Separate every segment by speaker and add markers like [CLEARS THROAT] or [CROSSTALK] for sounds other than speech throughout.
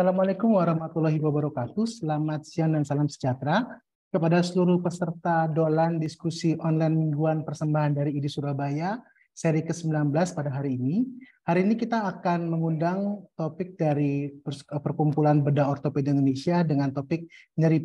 Speaker 1: Assalamualaikum warahmatullahi wabarakatuh. Selamat siang dan salam sejahtera kepada seluruh peserta dolan diskusi online mingguan persembahan dari IDI Surabaya seri ke-19 pada hari ini. Hari ini kita akan mengundang topik dari Perkumpulan Bedah Ortopedi Indonesia dengan topik nyeri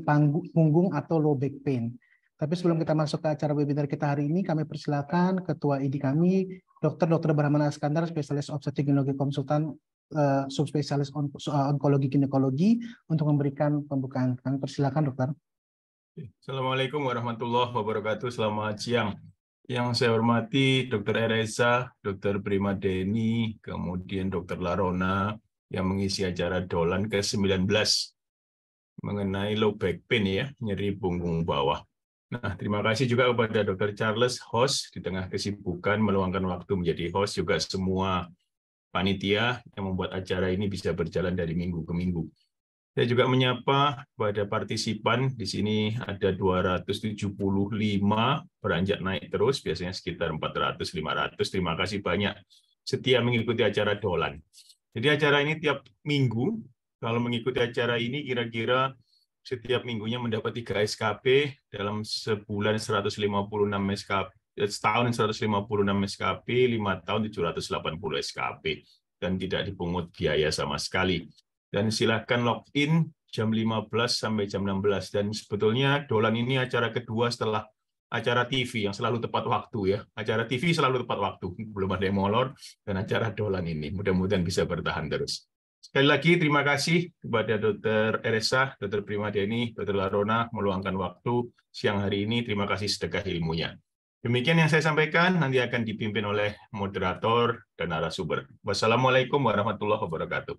Speaker 1: punggung atau low back pain. Tapi sebelum kita masuk ke acara webinar kita hari ini, kami persilakan Ketua IDI kami, Dr. Dr. Brahmana Iskandar, Spesialis Obstetrik Konsultan uh, Subspesialis uh, Onkologi Ginekologi untuk memberikan pembukaan. Kami persilakan, Dokter.
Speaker 2: Assalamualaikum warahmatullahi wabarakatuh. Selamat siang. Yang saya hormati Dr. Ereza, Dr. Prima Deni, kemudian Dr. Larona yang mengisi acara Dolan ke-19 mengenai low back pain ya, nyeri punggung bawah. Nah, terima kasih juga kepada Dr. Charles, host di tengah kesibukan meluangkan waktu menjadi host, juga semua panitia yang membuat acara ini bisa berjalan dari minggu ke minggu. Saya juga menyapa pada partisipan, di sini ada 275, beranjak naik terus, biasanya sekitar 400-500. Terima kasih banyak setia mengikuti acara Dolan. Jadi acara ini tiap minggu, kalau mengikuti acara ini kira-kira setiap minggunya mendapat 3 SKP dalam sebulan 156 SKP setahun 156 SKP, lima tahun 780 SKP dan tidak dipungut biaya sama sekali. Dan silakan login jam 15 sampai jam 16 dan sebetulnya dolan ini acara kedua setelah acara TV yang selalu tepat waktu ya. Acara TV selalu tepat waktu, [LAUGHS] belum ada yang molor dan acara dolan ini mudah-mudahan bisa bertahan terus. Sekali lagi terima kasih kepada Dr. Eresa, Dr. Prima Deni, Dr. Larona meluangkan waktu siang hari ini. Terima kasih sedekah ilmunya. Demikian yang saya sampaikan, nanti akan dipimpin oleh moderator dan narasumber. Wassalamualaikum warahmatullahi wabarakatuh.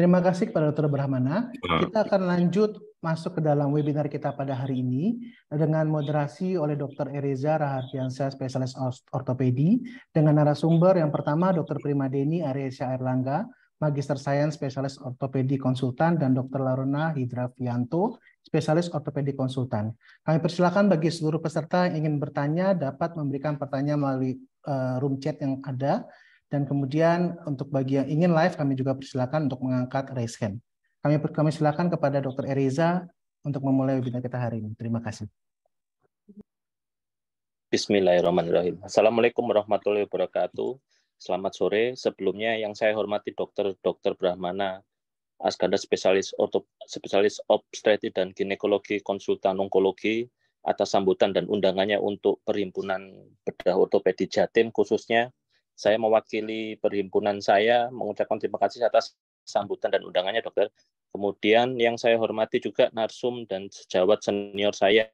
Speaker 1: Terima kasih kepada Dr. Brahmana. Kita akan lanjut masuk ke dalam webinar kita pada hari ini dengan moderasi oleh Dr. Ereza Rahardiansyah, spesialis ortopedi, dengan narasumber yang pertama Dr. Primadeni Aresya Erlangga, Magister Sains Spesialis Ortopedi Konsultan, dan Dr. Laruna Hidrafianto, Spesialis Ortopedi Konsultan. Kami persilakan bagi seluruh peserta yang ingin bertanya dapat memberikan pertanyaan melalui uh, room chat yang ada, dan kemudian untuk bagi yang ingin live kami juga persilakan untuk mengangkat raise hand. Kami kami silakan kepada Dr. Ereza untuk memulai webinar kita hari ini. Terima kasih.
Speaker 3: Bismillahirrahmanirrahim. Assalamualaikum warahmatullahi wabarakatuh. Selamat sore. Sebelumnya yang saya hormati Dr. Dr. Brahmana Askanda spesialis ortop, spesialis obstetri dan ginekologi konsultan onkologi atas sambutan dan undangannya untuk perhimpunan bedah ortopedi Jatim khususnya saya mewakili perhimpunan saya mengucapkan terima kasih atas sambutan dan undangannya dokter. Kemudian yang saya hormati juga narsum dan sejawat senior saya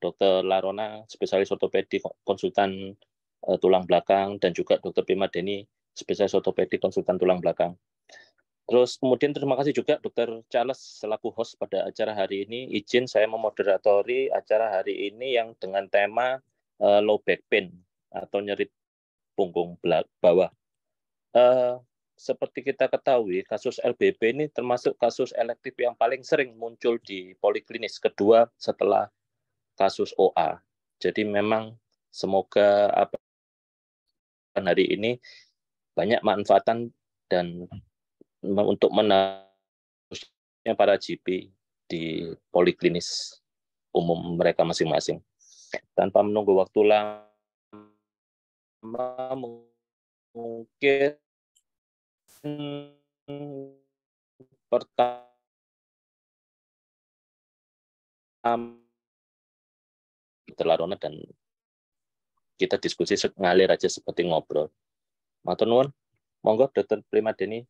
Speaker 3: Dr. Larona spesialis ortopedi konsultan uh, tulang belakang dan juga Dr. Bima Deni spesialis ortopedi konsultan tulang belakang. Terus kemudian terima kasih juga Dr. Charles selaku host pada acara hari ini. Izin saya memoderatori acara hari ini yang dengan tema uh, low back pain atau nyeri punggung bawah. Uh, seperti kita ketahui, kasus LBP ini termasuk kasus elektif yang paling sering muncul di poliklinis kedua setelah kasus OA. Jadi memang semoga apa hari ini banyak manfaatan dan untuk menarusnya para GP di poliklinis umum mereka masing-masing. Tanpa menunggu waktu lama, mungkin pertama terlarona dan kita diskusi ngalir aja seperti ngobrol. Matur nuwun. Monggo Dokter Prima Deni.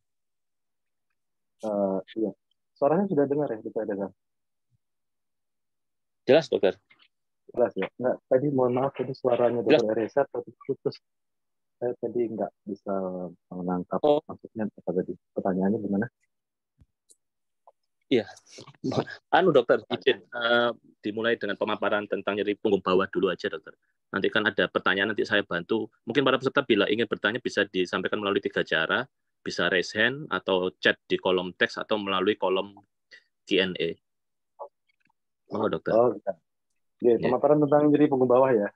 Speaker 4: Uh, iya. Suaranya sudah dengar ya, kita dengar.
Speaker 3: Jelas, Dokter.
Speaker 4: Jelas ya. Enggak, tadi mohon maaf tadi suaranya Dokter Reza tapi putus. Saya tadi enggak bisa menangkap oh. maksudnya apa tadi. Pertanyaannya gimana?
Speaker 3: Iya, anu dokter, izin uh, dimulai dengan pemaparan tentang nyeri punggung bawah dulu aja dokter. Nanti kan ada pertanyaan nanti saya bantu. Mungkin para peserta bila ingin bertanya bisa disampaikan melalui tiga cara, bisa raise hand atau chat di kolom teks atau melalui kolom Q&A.
Speaker 4: Monggo dokter. Oh, bisa. Ya, pemaparan ya. tentang nyeri punggung bawah ya.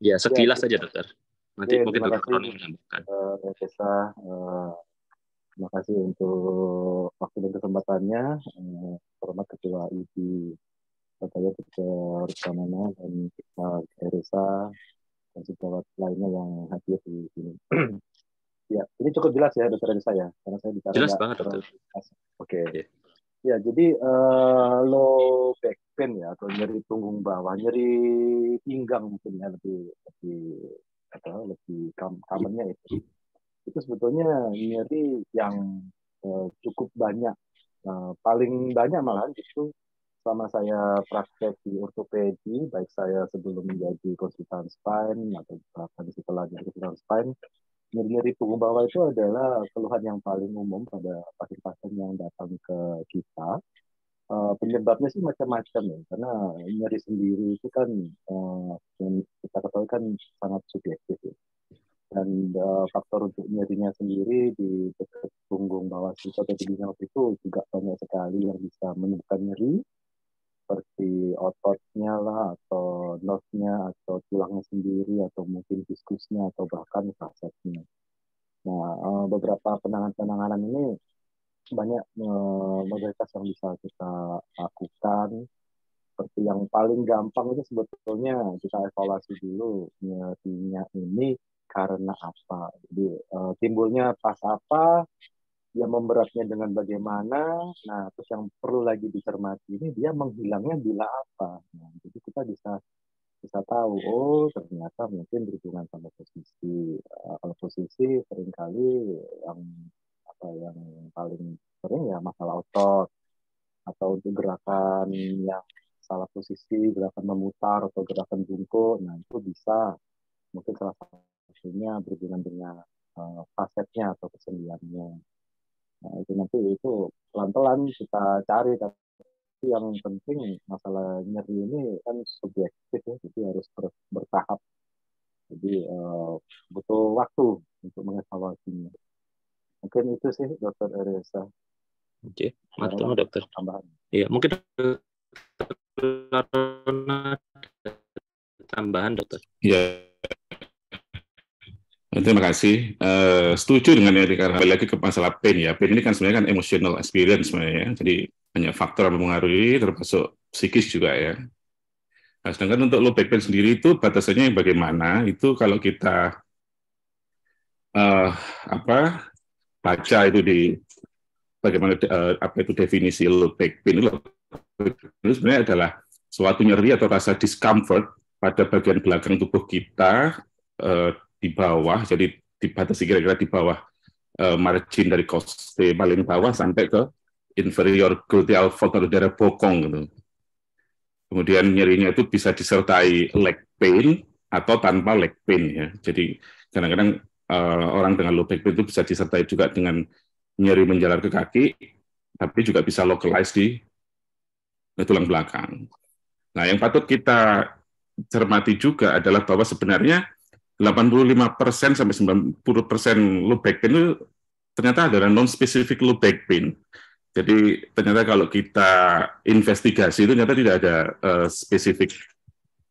Speaker 3: Ya, sekilas ya, saja dokter. Nanti ya, mungkin dokter
Speaker 4: Roni menambahkan. Uh, uh, Terima kasih untuk waktu dan kesempatannya. Eh, hormat Ketua IPI Katanya Dr. Pramana dan Pak Erisa dan sejawat lainnya yang hadir di sini. [CLEARS THROAT] ya, ini cukup jelas ya Dr. Erisa ya, karena saya bicara
Speaker 3: jelas banget Dokter.
Speaker 4: Oke. Okay. Yeah. Ya, jadi uh, low back pain ya atau nyeri punggung bawah, nyeri pinggang mungkin ya lebih lebih apa lebih commonnya itu. Itu sebetulnya nyeri yang uh, cukup banyak, uh, paling banyak malah itu selama saya praktek di ortopedi, baik saya sebelum menjadi konsultan spine atau bahkan setelah jadi konsultan spine, nyeri-nyeri punggung bawah itu adalah keluhan yang paling umum pada pasien-pasien yang datang ke kita. Uh, penyebabnya sih macam-macam ya, karena nyeri sendiri itu kan uh, yang kita ketahui kan sangat subjektif ya. Dan uh, faktor untuk nyerinya sendiri di dekat punggung bawah sisa atau di itu juga banyak sekali yang bisa menyebabkan nyeri seperti ototnya lah atau nerve-nya atau tulangnya sendiri atau mungkin diskusnya atau bahkan fasetnya. Nah, eh, beberapa penanganan-penanganan ini banyak eh, modalitas yang bisa kita lakukan. Seperti yang paling gampang itu sebetulnya kita evaluasi dulu nyerinya ini karena apa. Jadi eh, timbulnya pas apa, dia memberatnya dengan bagaimana. Nah, terus yang perlu lagi dicermati ini dia menghilangnya bila apa. Nah, jadi kita bisa bisa tahu, oh ternyata mungkin berhubungan sama posisi. Uh, kalau posisi sering kali yang apa yang paling sering ya masalah otot atau untuk gerakan yang salah posisi, gerakan memutar atau gerakan bungkuk, nah itu bisa mungkin salah satunya berhubungan dengan uh, fasetnya atau kesendiannya. Nah, itu nanti itu pelan-pelan kita cari tapi yang penting masalah nyeri ini kan subjektif ya, jadi harus ber, bertahap. Jadi uh, butuh waktu untuk mengevaluasinya. Mungkin itu sih Dokter Eresa.
Speaker 3: Oke, mantap dokter. Tambahan. Iya, mungkin tambahan dokter.
Speaker 5: Iya, Terima kasih. Uh, setuju dengan yang dikatakan lagi ke masalah pain ya. Pain ini kan sebenarnya kan emotional experience sebenarnya. Ya. Jadi banyak faktor yang mempengaruhi, termasuk psikis juga ya. Nah, sedangkan untuk low back pain sendiri itu batasannya bagaimana? Itu kalau kita uh, apa baca itu di bagaimana uh, apa itu definisi low back pain itu sebenarnya adalah suatu nyeri atau rasa discomfort pada bagian belakang tubuh kita uh, di bawah, jadi dibatasi kira-kira di bawah uh, margin dari koste paling bawah sampai ke inferior gluteal fold atau daerah bokong gitu. Kemudian nyerinya itu bisa disertai leg pain atau tanpa leg pain ya. Jadi kadang-kadang uh, orang dengan low back pain itu bisa disertai juga dengan nyeri menjalar ke kaki, tapi juga bisa localized di tulang belakang. Nah, yang patut kita cermati juga adalah bahwa sebenarnya 85% sampai 90% low back pain itu ternyata adalah non specific low back pain. Jadi ternyata kalau kita investigasi itu ternyata tidak ada uh, spesifik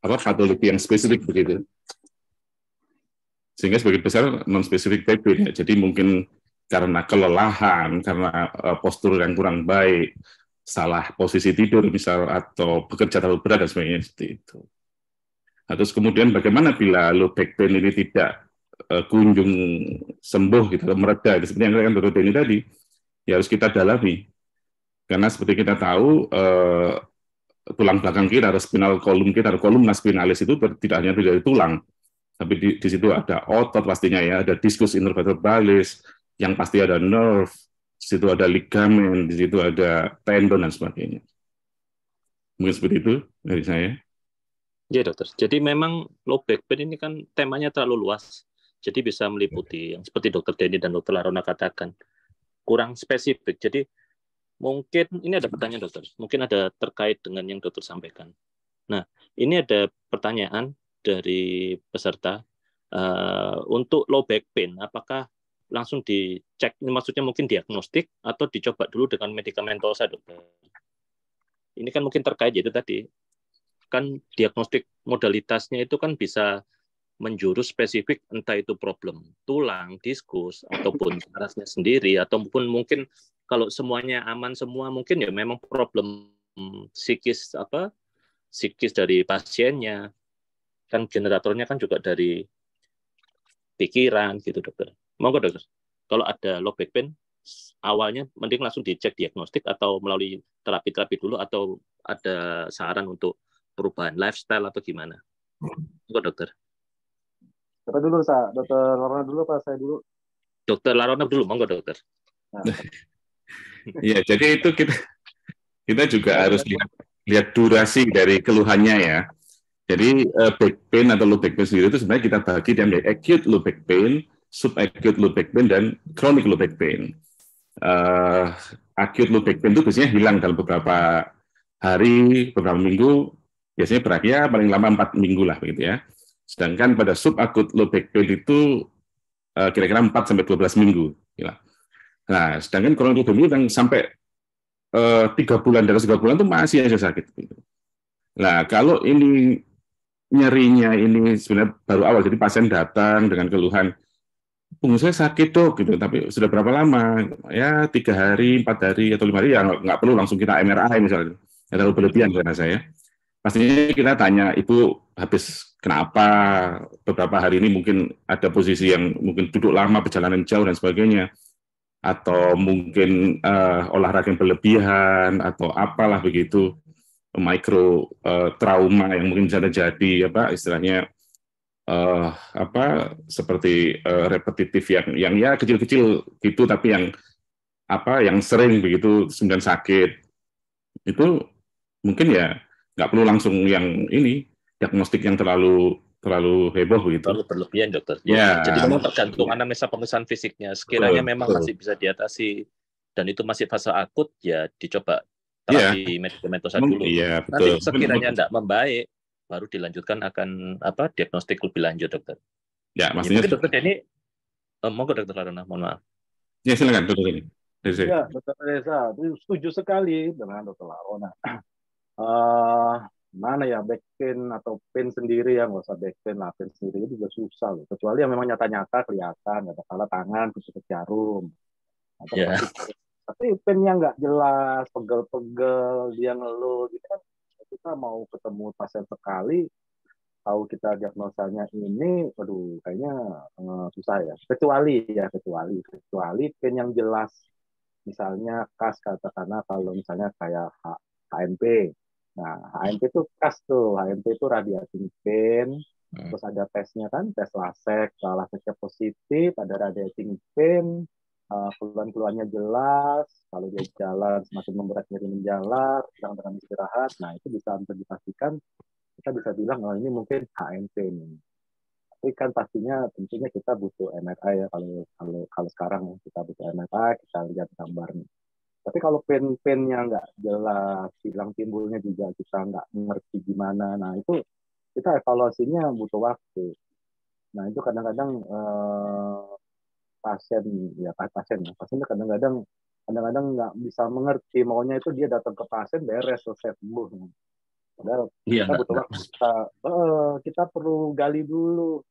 Speaker 5: apa patologi yang spesifik begitu. Sehingga sebagian besar non spesifik back pain. Ya. Jadi mungkin karena kelelahan, karena uh, postur yang kurang baik, salah posisi tidur misal atau bekerja terlalu berat dan sebagainya seperti itu. Nah, terus kemudian bagaimana bila low back pain ini tidak uh, kunjung sembuh gitu, mereda, seperti yang katakan Dr. Denny tadi, ya harus kita dalami. Karena seperti kita tahu, uh, tulang belakang kita, atau spinal kolum kita, atau kolumna spinalis itu tidak hanya dari tulang, tapi di, di situ ada otot pastinya ya, ada diskus intervertebralis, yang pasti ada nerve, di situ ada ligamen, di situ ada tendon dan sebagainya. Mungkin seperti itu dari saya.
Speaker 3: Ya dokter. Jadi memang low back pain ini kan temanya terlalu luas. Jadi bisa meliputi yang seperti dokter Denny dan dokter Larona katakan kurang spesifik. Jadi mungkin ini ada pertanyaan dokter. Mungkin ada terkait dengan yang dokter sampaikan. Nah ini ada pertanyaan dari peserta uh, untuk low back pain. Apakah langsung dicek? Ini maksudnya mungkin diagnostik atau dicoba dulu dengan medikamentosa dokter? Ini kan mungkin terkait itu tadi kan diagnostik modalitasnya itu kan bisa menjurus spesifik entah itu problem tulang, diskus ataupun [CLEARS THROAT] sarafnya sendiri ataupun mungkin kalau semuanya aman semua mungkin ya memang problem psikis apa psikis dari pasiennya kan generatornya kan juga dari pikiran gitu dokter. Monggo dokter. Kalau ada low back pain awalnya mending langsung dicek diagnostik atau melalui terapi-terapi dulu atau ada saran untuk perubahan lifestyle atau gimana? Monggo dokter.
Speaker 4: Siapa dulu, Sa? Dokter Larona dulu apa saya dulu?
Speaker 3: Dokter Larona dulu, monggo dokter.
Speaker 5: Nah. [LAUGHS] Iya, jadi itu kita kita juga harus lihat lihat durasi dari keluhannya ya. Jadi uh, back pain atau low back pain sendiri itu sebenarnya kita bagi dalam acute low back pain, subacute low back pain, dan chronic low back pain. Uh, acute low back pain itu biasanya hilang dalam beberapa hari, beberapa minggu, biasanya berakhir ya paling lama empat minggu lah begitu ya. Sedangkan pada subakut low back pain itu uh, kira-kira 4 sampai 12 minggu. Ya. Nah, sedangkan kalau back pain yang sampai eh, tiga bulan dari tiga bulan itu masih aja sakit. Gitu. Nah, kalau ini nyerinya ini sebenarnya baru awal, jadi pasien datang dengan keluhan, punggung saya sakit dok, gitu. Tapi sudah berapa lama? Ya tiga hari, empat hari atau lima hari ya nggak perlu langsung kita MRI misalnya, ya terlalu berlebihan karena saya. Pastinya kita tanya ibu habis kenapa? Beberapa hari ini mungkin ada posisi yang mungkin duduk lama, perjalanan jauh dan sebagainya, atau mungkin uh, olahraga yang berlebihan atau apalah begitu. Mikro uh, trauma yang mungkin bisa terjadi apa istilahnya. Uh, apa seperti uh, repetitif yang yang ya kecil-kecil gitu tapi yang apa yang sering begitu kemudian sakit. Itu mungkin ya nggak perlu langsung yang ini diagnostik yang terlalu terlalu heboh gitu.
Speaker 3: Terlalu berlebihan dokter. Ya. Jadi memang tergantung anamnesa pemeriksaan fisiknya. Sekiranya betul, memang betul. masih bisa diatasi dan itu masih fase akut, ya dicoba terapi ya. medikamentosa dulu.
Speaker 5: Iya,
Speaker 3: betul. Nanti sekiranya tidak membaik, baru dilanjutkan akan apa diagnostik lebih lanjut dokter.
Speaker 5: Ya, maksudnya. Ya,
Speaker 3: dokter Denny, eh, monggo dokter Larona, mohon maaf.
Speaker 5: Ya silakan dokter Denny.
Speaker 4: Ya, dokter Reza, setuju sekali dengan dokter Larona. Uh, mana ya back pain atau pain sendiri ya nggak usah back pain lah. Pain sendiri itu juga susah loh. Kecuali yang memang nyata-nyata kelihatan ada kala tangan kusut jarum. Atau yeah. tapi pain yang nggak jelas pegel-pegel dia ngeluh gitu kan. Kita mau ketemu pasien sekali tahu kita diagnosanya ini aduh kayaknya uh, susah ya. Kecuali ya kecuali kecuali pain yang jelas. Misalnya kas katakanlah kalau misalnya kayak HMP Nah, HMP itu khas tuh. HMP itu radiasi pain, hmm. terus ada tesnya kan, tes lasek. Kalau laseknya positif, ada radiating pain, uh, keluhan-keluhannya jelas. Kalau dia jalan semakin memberat nyeri menjalar, sedang dengan istirahat. Nah, itu bisa untuk dipastikan. Kita bisa bilang, oh ini mungkin HMP nih. Tapi kan pastinya tentunya kita butuh MRI ya kalau kalau kalau sekarang kita butuh MRI, kita lihat gambarnya. Tapi kalau pen-pennya nggak jelas, hilang timbulnya juga kita nggak ngerti gimana. Nah itu kita evaluasinya butuh waktu. Nah itu kadang-kadang eh, pasien ya pasien ya pasien kadang-kadang kadang-kadang nggak bisa mengerti maunya itu dia datang ke pasien beres selesai sembuh. Padahal iya, kita butuh waktu. Kita, eh, kita perlu gali dulu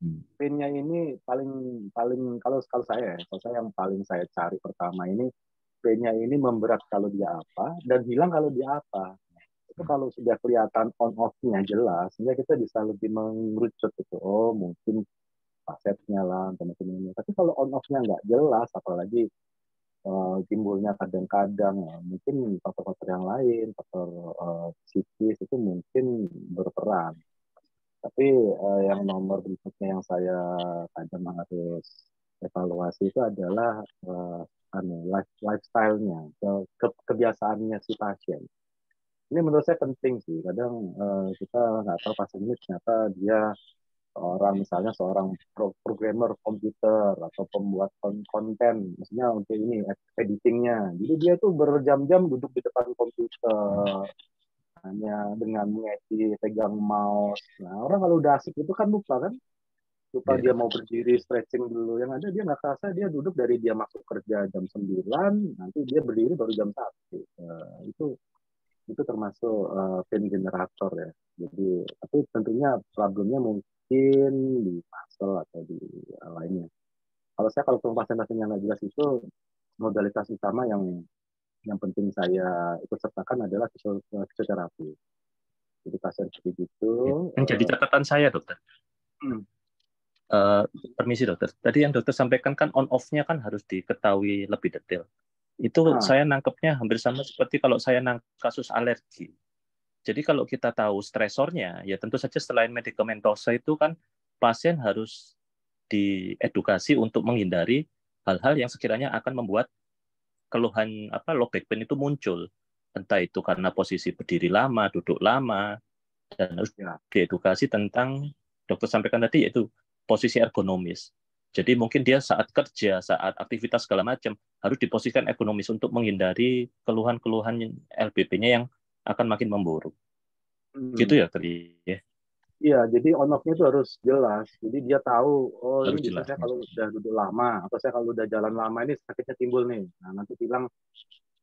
Speaker 4: hmm. pinnya ini paling paling kalau kalau saya kalau saya yang paling saya cari pertama ini P-nya ini memberat kalau dia apa dan hilang kalau dia apa. Itu kalau sudah kelihatan on off-nya jelas, sehingga kita bisa lebih mengerucut itu. Oh, mungkin asetnya lah, teman ini. Tapi kalau on off-nya nggak jelas, apalagi uh, timbulnya kadang-kadang, ya, mungkin faktor-faktor yang lain, faktor uh, psikis itu mungkin berperan. Tapi uh, yang nomor berikutnya yang saya kadang harus evaluasi itu adalah uh, anu life lifestyle-nya, ke, ke, kebiasaannya si pasien. Ini menurut saya penting sih. Kadang uh, kita nggak tahu pasien ini ternyata dia orang misalnya seorang pro programmer komputer atau pembuat konten, maksudnya untuk ini editingnya. Jadi dia tuh berjam-jam duduk di depan komputer hanya dengan mengedit, pegang mouse. Nah orang kalau udah asik itu kan lupa kan lupa yeah. dia mau berdiri stretching dulu yang ada dia nggak kerasa dia duduk dari dia masuk kerja jam 9 nanti dia berdiri baru jam satu uh, itu itu termasuk uh, pain generator ya jadi tapi tentunya problemnya mungkin di muscle atau di lainnya. Kalau saya kalau pasien-pasien yang nggak jelas itu modalitas utama yang yang penting saya ikut sertakan adalah fisioterapi. Jadi pasien seperti itu.
Speaker 3: Yang jadi catatan saya dokter. Hmm. Uh, permisi dokter. Tadi yang dokter sampaikan kan on off-nya kan harus diketahui lebih detail. Itu ah. saya nangkepnya hampir sama seperti kalau saya nangkep kasus alergi. Jadi kalau kita tahu stresornya, ya tentu saja selain medikamentosa itu kan pasien harus diedukasi untuk menghindari hal-hal yang sekiranya akan membuat keluhan apa low back pain itu muncul. Entah itu karena posisi berdiri lama, duduk lama, dan harus ya. diedukasi tentang dokter sampaikan tadi yaitu posisi ergonomis. Jadi mungkin dia saat kerja, saat aktivitas segala macam harus diposisikan ergonomis untuk menghindari keluhan-keluhan LBP-nya yang akan makin memburuk. Hmm. Gitu ya tadi ya.
Speaker 4: Iya, jadi on off-nya itu harus jelas. Jadi dia tahu, oh harus ini saya kalau udah duduk lama, atau saya kalau udah jalan lama ini sakitnya timbul nih. Nah, nanti bilang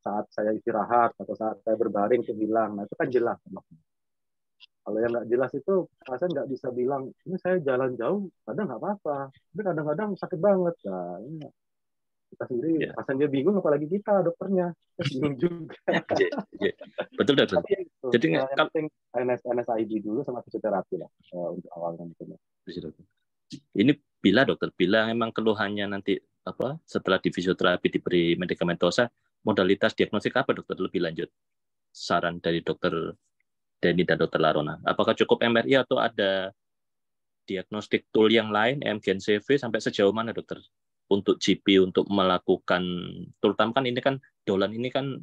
Speaker 4: saat saya istirahat atau saat saya berbaring itu hilang. Nah, itu kan jelas. Kalau yang nggak jelas itu, pasien nggak bisa bilang, ini saya jalan jauh, kadang nggak apa-apa. Tapi kadang-kadang sakit banget. Nah, ini kita sendiri pasien dia bingung apalagi kita dokternya. Bingung juga. [LAUGHS]
Speaker 3: Yeah, yeah. betul dokter.
Speaker 4: Itu, jadi yang penting NS NSID dulu sama fisioterapi lah uh, untuk awalnya itu
Speaker 3: ini bila dokter? Bila memang keluhannya nanti apa setelah di fisioterapi diberi medikamentosa modalitas diagnostik apa dokter? Lebih lanjut. Saran dari dokter Denny dan dokter Larona. Apakah cukup MRI atau ada diagnostik tool yang lain MGNCV sampai sejauh mana dokter untuk GP untuk melakukan terutama kan ini kan dolan ini kan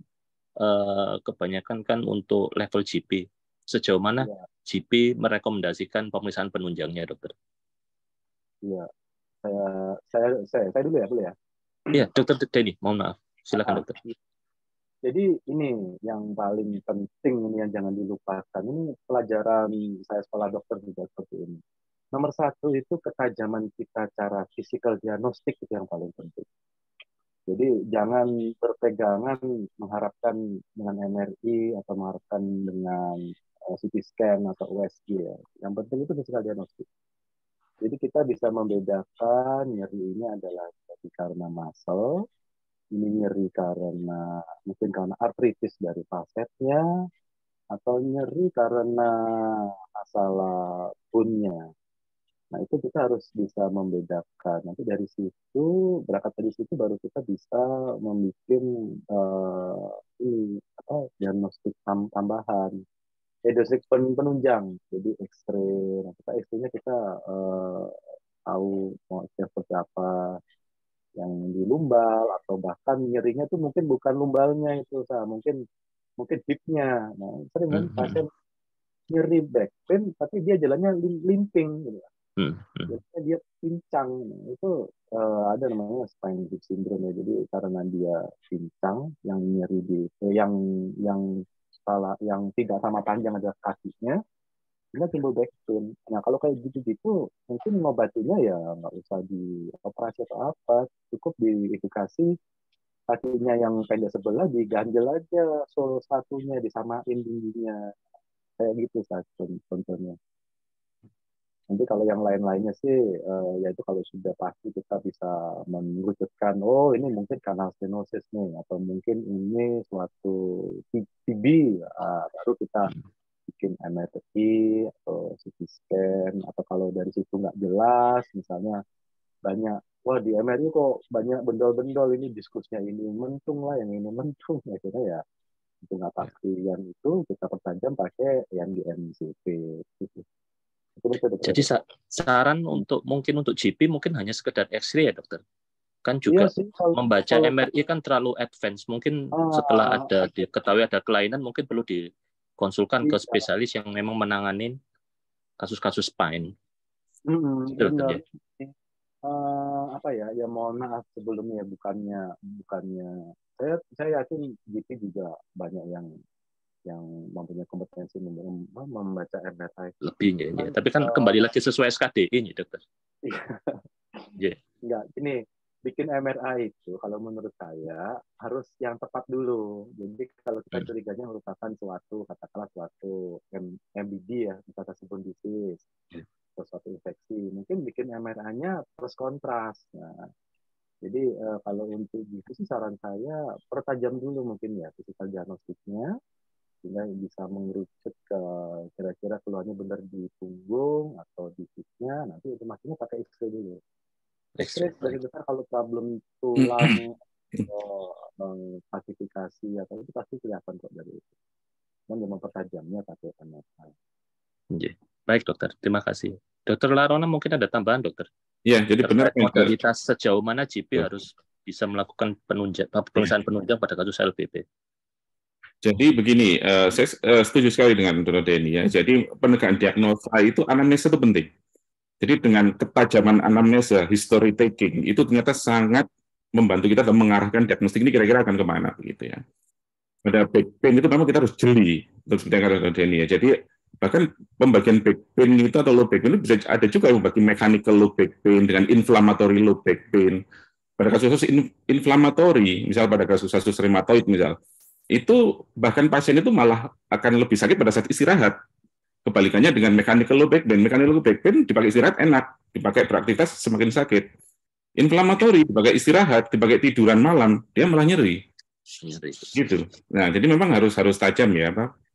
Speaker 3: eh, kebanyakan kan untuk level GP sejauh mana ya. GP merekomendasikan pemeriksaan penunjangnya dokter?
Speaker 4: Iya saya saya saya saya dulu ya boleh ya?
Speaker 3: Iya dokter Denny mohon maaf. Silakan ah, dokter
Speaker 4: jadi ini yang paling penting ini yang jangan dilupakan ini pelajaran saya sekolah dokter juga seperti ini Nomor satu itu ketajaman kita cara physical diagnostik itu yang paling penting. Jadi jangan berpegangan mengharapkan dengan MRI atau mengharapkan dengan eh, CT scan atau USG ya. Yang penting itu physical diagnostik. Jadi kita bisa membedakan nyeri ini adalah karena muscle, ini nyeri karena mungkin karena artritis dari fasetnya, atau nyeri karena masalah punnya. Nah, itu kita harus bisa membedakan. Nanti dari situ, berangkat dari situ baru kita bisa membuat uh, ini apa diagnostik tambahan. Diagnostik penunjang. Jadi X-ray. Nah, kita X-ray-nya kita uh, tahu mau seperti apa yang di lumbal atau bahkan nyerinya itu mungkin bukan lumbalnya itu, saya mungkin mungkin hipnya. Nah, sering kan pasien nyeri back pain tapi dia jalannya limping gitu Hmm. hmm. dia pincang itu uh, ada namanya spine syndrome ya. Jadi karena dia pincang yang nyeri di eh, yang yang salah yang tidak sama panjang ada kakinya, dia timbul back pain. Nah kalau kayak gitu-gitu mungkin ngobatinya ya nggak usah di operasi atau apa, cukup di edukasi kakinya yang pendek sebelah diganjel aja sol satunya disamain tingginya kayak gitu satu contohnya. Nanti kalau yang lain-lainnya sih, uh, ya itu kalau sudah pasti kita bisa mengerucutkan, oh ini mungkin kanal stenosis nih, atau mungkin ini suatu TB, uh, baru kita bikin MRI atau CT scan, atau kalau dari situ nggak jelas, misalnya banyak, wah di MRI kok banyak bendol-bendol, ini diskusnya ini mentung lah, yang ini mentung, [LAUGHS] akhirnya ya itu nggak pasti yang itu kita pertajam pakai yang di MCP. Gitu.
Speaker 3: Jadi saran untuk mungkin untuk GP mungkin hanya sekedar X-ray ya dokter. Kan juga iya sih, kalau, membaca kalau, MRI kan terlalu advance. Mungkin ah, setelah ada diketahui ada kelainan mungkin perlu dikonsulkan iya. ke spesialis yang memang menangani kasus-kasus spine.
Speaker 4: Mm, ya. Uh, apa ya ya mohon maaf sebelumnya bukannya bukannya saya saya yakin GP juga banyak yang yang mempunyai kompetensi membaca MRI.
Speaker 3: Lebih ya, ya. Tapi kan uh, kembali lagi sesuai SKD ini, dokter. [LAUGHS]
Speaker 4: Iya. yeah. Enggak, ini bikin MRI itu kalau menurut saya harus yang tepat dulu. Jadi kalau kita curiganya merupakan suatu katakanlah suatu MBD ya, metastasis disease. Yeah. atau suatu infeksi. Mungkin bikin MRA-nya terus kontras. Nah, jadi uh, kalau untuk gitu sih saran saya pertajam dulu mungkin ya physical diagnostiknya sehingga bisa mengerucut ke kira-kira keluarnya benar di punggung atau di sisnya nanti otomatisnya pakai X-ray dulu. X-ray sebagai besar kalau problem tulang atau klasifikasi atau itu pasti kelihatan kok dari itu. Cuman yang mempertajamnya pakai MRI.
Speaker 3: Iya. Baik dokter, terima kasih. Dokter Larona mungkin ada tambahan dokter?
Speaker 5: Iya, jadi benar
Speaker 3: modalitas sejauh mana GP ya. harus bisa melakukan penunjang pemeriksaan penunjang pada kasus LPP.
Speaker 5: Jadi begini, uh, saya uh, setuju sekali dengan Dr. Denny ya. Jadi penegakan diagnosa itu anamnesa itu penting. Jadi dengan ketajaman anamnesa, history taking itu ternyata sangat membantu kita dalam mengarahkan diagnostik ini kira-kira akan ke mana begitu ya. Pada back pain itu memang kita harus jeli, untuk seperti yang kata Denny ya. Jadi bahkan pembagian back pain itu atau low back pain itu bisa ada juga yang membagi mechanical low back pain dengan inflammatory low back pain. Pada kasus-kasus in, inflammatory, misal pada kasus-kasus rheumatoid misal, itu bahkan pasien itu malah akan lebih sakit pada saat istirahat. Kebalikannya dengan mechanical low back pain, mechanical low back pain dipakai istirahat enak, dipakai beraktivitas semakin sakit. Inflammatory dipakai istirahat, dipakai tiduran malam, dia malah nyeri. Gitu. Nah, jadi memang harus harus tajam ya, Pak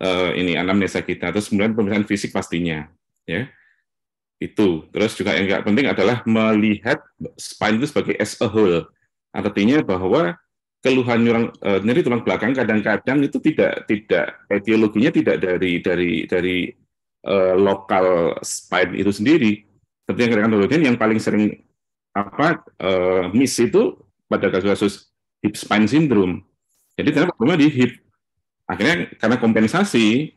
Speaker 5: uh, ini anamnesa kita. Terus kemudian pemeriksaan fisik pastinya, ya itu. Terus juga yang nggak penting adalah melihat spine itu sebagai as a whole. Artinya bahwa keluhan nyurang, uh, nyeri tulang belakang kadang-kadang itu tidak tidak etiologinya tidak dari dari dari uh, lokal spine itu sendiri. Seperti yang katakan yang paling sering apa uh, miss itu pada kasus-kasus hip spine syndrome. Jadi ternyata problemnya di hip akhirnya karena kompensasi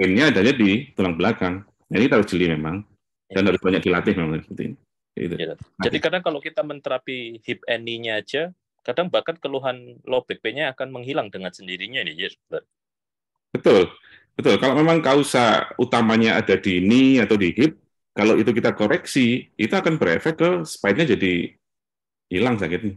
Speaker 5: ini adanya di tulang belakang. Nah, ini harus jeli memang dan harus banyak dilatih memang seperti ini.
Speaker 3: Gitu. Ya. Jadi kadang kalau kita menterapi hip and nya aja, kadang bahkan keluhan low back pain-nya akan menghilang dengan sendirinya ini, ya,
Speaker 5: Betul, betul. Kalau memang kausa utamanya ada di knee atau di hip, kalau itu kita koreksi, itu akan berefek ke spine-nya jadi hilang sakitnya.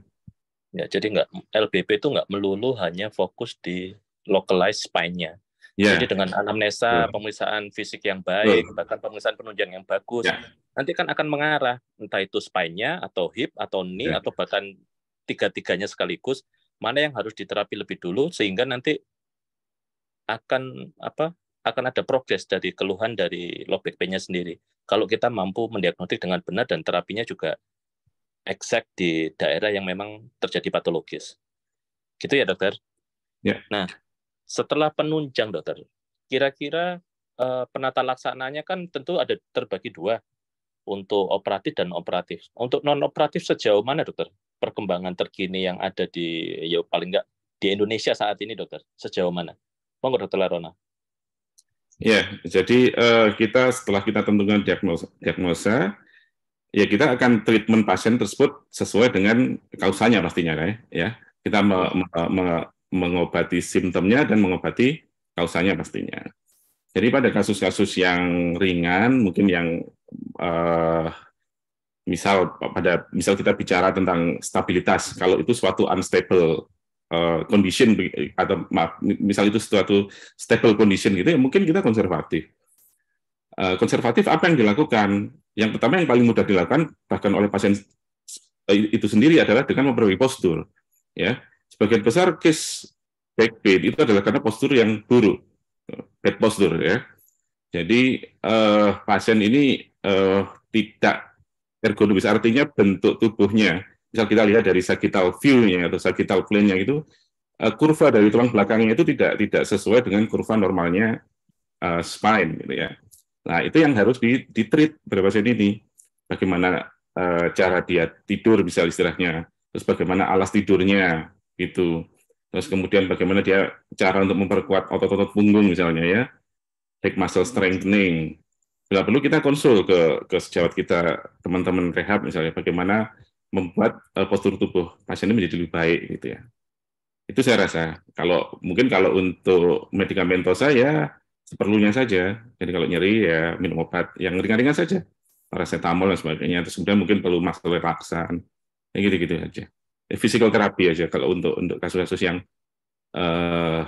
Speaker 3: Ya, jadi nggak LBP itu nggak melulu hanya fokus di localized spine-nya. Yeah. Jadi dengan anamnesa, yeah. pemeriksaan fisik yang baik, yeah. bahkan pemeriksaan penunjang yang bagus, yeah. nanti kan akan mengarah entah itu spine-nya atau hip atau knee yeah. atau bahkan tiga-tiganya sekaligus, mana yang harus diterapi lebih dulu sehingga nanti akan apa? akan ada progres dari keluhan dari low back pain-nya sendiri. Kalau kita mampu mendiagnotik dengan benar dan terapinya juga exact di daerah yang memang terjadi patologis. Gitu ya, dokter?
Speaker 5: Ya.
Speaker 3: Nah, setelah penunjang, dokter, kira-kira eh, penata laksananya kan tentu ada terbagi dua untuk operatif dan operatif. Untuk non operatif sejauh mana, dokter? Perkembangan terkini yang ada di ya paling enggak di Indonesia saat ini, dokter, sejauh mana? Monggo, dokter Larona.
Speaker 5: Ya, jadi uh, kita setelah kita tentukan diagnosa, diagnosa, ya kita akan treatment pasien tersebut sesuai dengan kausanya pastinya, kan? Ya, kita me, me, me, mengobati simptomnya dan mengobati kausanya pastinya. Jadi pada kasus-kasus yang ringan, mungkin yang uh, misal pada misal kita bicara tentang stabilitas, kalau itu suatu unstable uh, condition atau maaf, misal itu suatu stable condition gitu, ya mungkin kita konservatif. Uh, konservatif apa yang dilakukan? Yang pertama yang paling mudah dilakukan bahkan oleh pasien itu sendiri adalah dengan memperbaiki postur. Ya, sebagian besar case back pain itu adalah karena postur yang buruk, bad posture ya. Jadi uh, pasien ini uh, tidak ergonomis, artinya bentuk tubuhnya. Misal kita lihat dari sagittal view-nya atau sagittal plane-nya itu, uh, kurva dari tulang belakangnya itu tidak tidak sesuai dengan kurva normalnya uh, spine, gitu ya. Nah itu yang harus di, di treat pada pasien ini. Bagaimana uh, cara dia tidur, bisa istilahnya, terus bagaimana alas tidurnya, itu. Terus kemudian bagaimana dia cara untuk memperkuat otot-otot punggung misalnya ya, back muscle strengthening. Bila perlu kita konsul ke ke sejawat kita teman-teman rehab misalnya bagaimana membuat uh, postur tubuh pasien ini menjadi lebih baik gitu ya. Itu saya rasa. Kalau mungkin kalau untuk medikamentosa ya seperlunya saja. Jadi kalau nyeri ya minum obat yang ringan-ringan saja, paracetamol dan sebagainya. Terus kemudian mungkin perlu muscle relaksan, ya gitu-gitu aja physical therapy aja kalau untuk untuk kasus-kasus yang uh,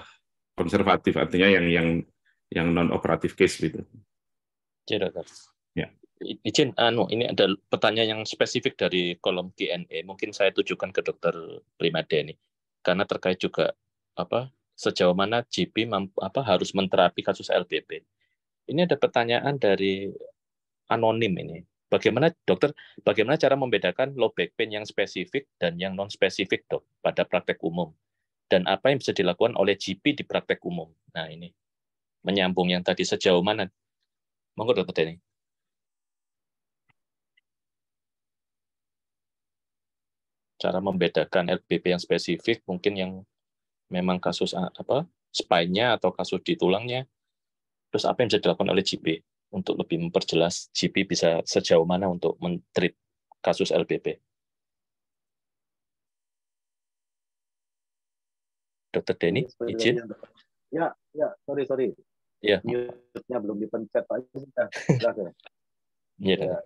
Speaker 5: konservatif artinya yang yang yang non operatif case gitu.
Speaker 3: Ya dokter.
Speaker 5: Ya.
Speaker 3: izin anu ini ada pertanyaan yang spesifik dari kolom Q&A mungkin saya tujukan ke dokter Primadeni karena terkait juga apa sejauh mana GP mampu, apa harus menterapi kasus LBP. Ini ada pertanyaan dari anonim ini. Bagaimana dokter, bagaimana cara membedakan low back pain yang spesifik dan yang non spesifik dok pada praktek umum? Dan apa yang bisa dilakukan oleh GP di praktek umum? Nah ini menyambung yang tadi sejauh mana? Monggo dokter Denny. Cara membedakan LBP yang spesifik mungkin yang memang kasus apa spine-nya atau kasus di tulangnya. Terus apa yang bisa dilakukan oleh GP? untuk lebih memperjelas GP bisa sejauh mana untuk mentreat kasus LBP. Dokter Denny, izin.
Speaker 4: Ya, ya, sorry, sorry.
Speaker 3: Ya.
Speaker 4: Mute-nya belum dipencet aja. Sudah,
Speaker 3: Iya. Ya.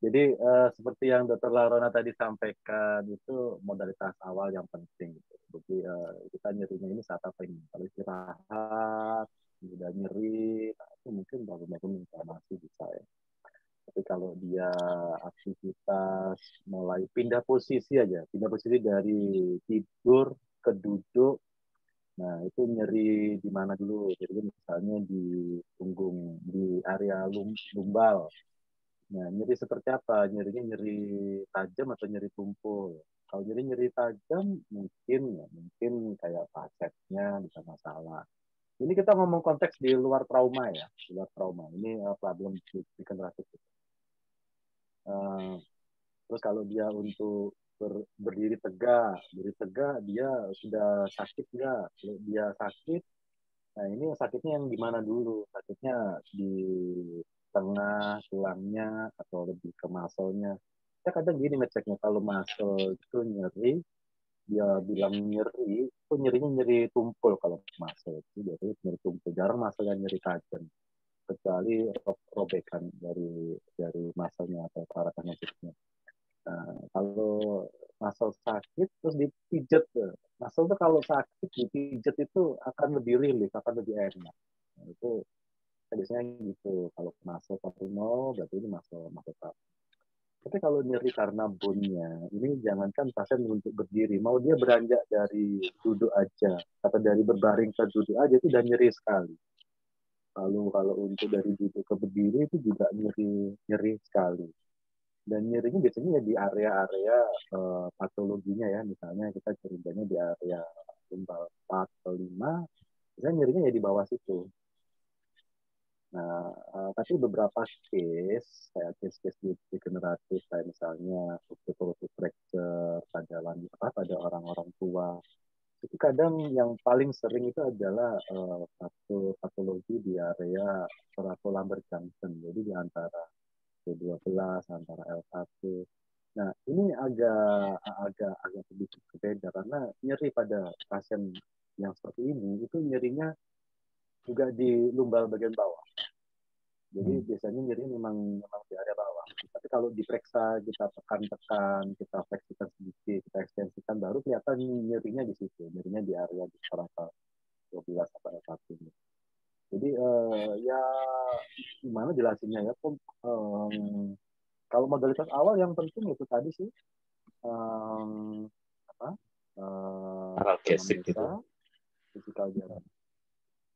Speaker 4: Jadi [LAUGHS] uh, seperti yang Dokter Larona tadi sampaikan itu modalitas awal yang penting. Jadi uh, kita nyerinya ini saat apa ini? Kalau istirahat, udah nyeri nah itu mungkin baru-baru inflamasi bisa ya tapi kalau dia aktivitas mulai pindah posisi aja pindah posisi dari tidur ke duduk nah itu nyeri di mana dulu? Jadi misalnya di punggung di area lum, lumbal. Nah nyeri seperti apa nyerinya nyeri tajam atau nyeri tumpul? Kalau nyeri nyeri tajam mungkin ya mungkin kayak facetnya bisa masalah. Ini kita ngomong konteks di luar trauma ya, di luar trauma. Ini uh, problem degeneratif. Uh, terus kalau dia untuk ber, berdiri tegak, berdiri tegak, dia sudah sakit nggak? Dia sakit, nah ini sakitnya yang gimana dulu? Sakitnya di tengah tulangnya atau lebih ke muscle-nya. Saya kadang gini ngeceknya kalau muscle itu nyeri, dia bilang nyeri, itu nyerinya nyeri tumpul kalau masuk itu biasanya nyeri tumpul. Jarang yang nyeri tajam, kecuali robekan dari dari masalnya atau paratan musiknya. Nah, kalau masal sakit terus dipijet, masal itu kalau sakit dipijet itu akan lebih relief, akan lebih enak. Nah, itu biasanya gitu. Kalau masal satu mau berarti ini masal masal tapi kalau nyeri karena bone-nya, ini jangankan pasien untuk berdiri, mau dia beranjak dari duduk aja atau dari berbaring ke duduk aja itu udah nyeri sekali. Lalu kalau untuk dari duduk ke berdiri itu juga nyeri nyeri sekali. Dan nyerinya biasanya ya di area-area uh, patologinya ya, misalnya kita ceritanya di area lumbal 4 atau 5, misalnya nyerinya ya di bawah situ. Nah, uh, tapi beberapa case, kayak case-case degeneratif, kayak misalnya osteoporosis fracture pada apa pada orang-orang tua, itu kadang yang paling sering itu adalah uh, patologi di area thoracolumbar junction, jadi di antara T12 antara L1. Nah, ini agak agak agak sedikit berbeda karena nyeri pada pasien yang seperti ini itu nyerinya juga di lumbal bagian bawah. Jadi hmm. biasanya nyeri memang memang di area bawah. Tapi kalau diperiksa kita tekan-tekan, kita fleksikan sedikit, kita ekstensikan, baru kelihatan nyerinya di situ, nyerinya di area di serangka 12 sampai 1 ini. Jadi uh, ya gimana jelasinnya ya? Um, kalau modalitas awal yang penting itu tadi sih um, apa? Uh,
Speaker 3: analgesik gitu.
Speaker 4: Physical jalan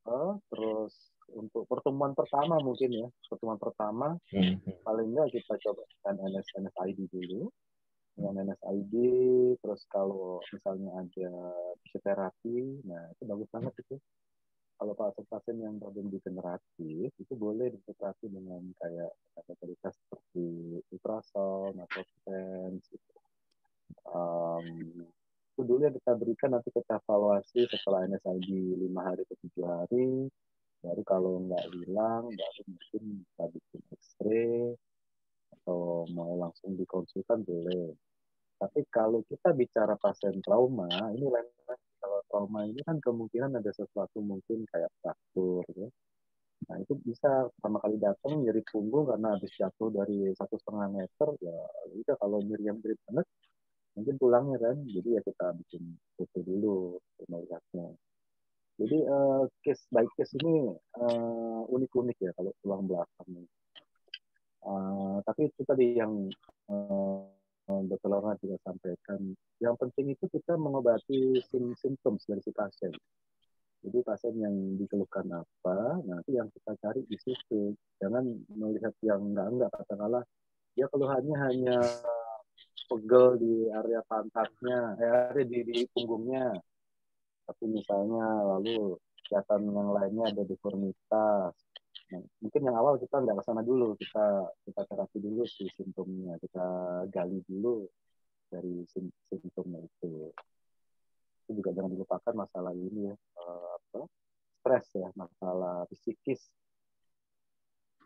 Speaker 4: uh, terus untuk pertemuan pertama mungkin ya pertemuan pertama hmm. paling nggak kita coba dengan NS NSID dulu dengan NSID terus kalau misalnya ada fisioterapi nah itu bagus banget itu kalau pasien-pasien yang problem degeneratif itu boleh diterapi dengan kayak kata seperti ultrasound atau stent gitu. Um, itu dulu yang kita berikan nanti kita evaluasi setelah NSID lima hari ke tujuh hari. Baru kalau nggak hilang baru mungkin kita bikin X-ray atau mau langsung dikonsultan boleh. Tapi kalau kita bicara pasien trauma ini lain kalau trauma ini kan kemungkinan ada sesuatu mungkin kayak fraktur ya. Nah itu bisa pertama kali datang nyeri punggung karena habis jatuh dari satu setengah meter ya udah kalau nyeri yang berat banget mungkin tulangnya kan jadi ya kita bikin foto dulu melihatnya Jadi uh, case by case ini uh, unik-unik ya kalau tulang belakang. Uh, tapi itu tadi yang uh, Dr. Lorna juga sampaikan. Yang penting itu kita mengobati sim simptom dari si pasien. Jadi pasien yang dikeluhkan apa, nanti yang kita cari di situ. Jangan melihat yang enggak-enggak, katakanlah dia keluhannya hanya pegel di area pantatnya, eh, area di, di punggungnya, tapi misalnya lalu kelihatan yang lainnya ada deformitas mungkin yang awal kita nggak ke sana dulu kita kita terapi dulu si simptomnya kita gali dulu dari sim simptomnya itu. Itu juga jangan dilupakan masalah ini ya uh, apa stres ya masalah psikis.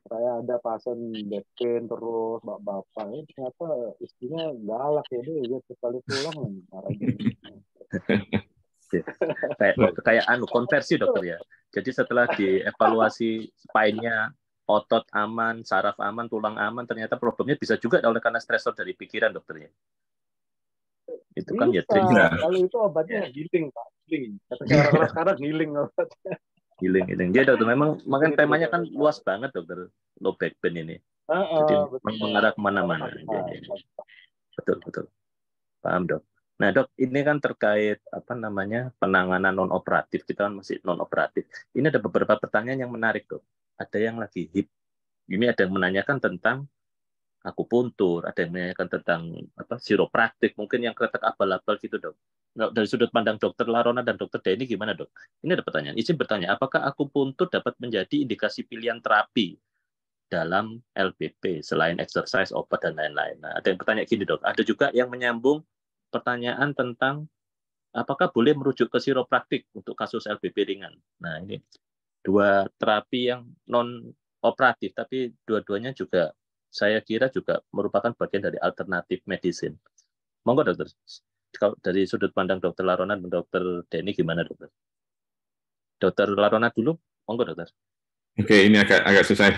Speaker 4: Saya ada pasien pain terus bapak-bapak ini ternyata istrinya galak ya dia sekali pulang marah [LAUGHS]
Speaker 3: kayak kayak anu konversi dokter ya. Jadi setelah dievaluasi spine-nya otot aman, saraf aman, tulang aman, ternyata problemnya bisa juga oleh karena stresor dari pikiran dokternya.
Speaker 4: Itu kan ya triknya. Kalau itu obatnya healing, Pak. Healing. Kata orang [LAUGHS] sekarang healing obatnya.
Speaker 3: Healing, healing. Dia dokter memang makanya temanya kan luas banget dokter low back pain ini. Uh, Jadi betul. mengarah ke mana-mana. Betul, betul. Paham dok. Nah dok, ini kan terkait apa namanya penanganan non operatif kita kan masih non operatif. Ini ada beberapa pertanyaan yang menarik dok. Ada yang lagi hip. Ini ada yang menanyakan tentang akupuntur, ada yang menanyakan tentang apa siropraktik, mungkin yang kretek abal-abal gitu dok. Nah, dari sudut pandang dokter Larona dan dokter Denny gimana dok? Ini ada pertanyaan. Izin bertanya, apakah akupuntur dapat menjadi indikasi pilihan terapi dalam LBP selain exercise, obat dan lain-lain? Nah, ada yang bertanya gini dok. Ada juga yang menyambung pertanyaan tentang apakah boleh merujuk ke siropraktik untuk kasus LBP ringan. Nah, ini dua terapi yang non operatif tapi dua-duanya juga saya kira juga merupakan bagian dari alternatif medicine. Monggo dokter. Kalau dari sudut pandang dokter Larona dan dokter Denny gimana dokter? Dokter Larona dulu, monggo dokter.
Speaker 5: Oke, ini agak agak susah.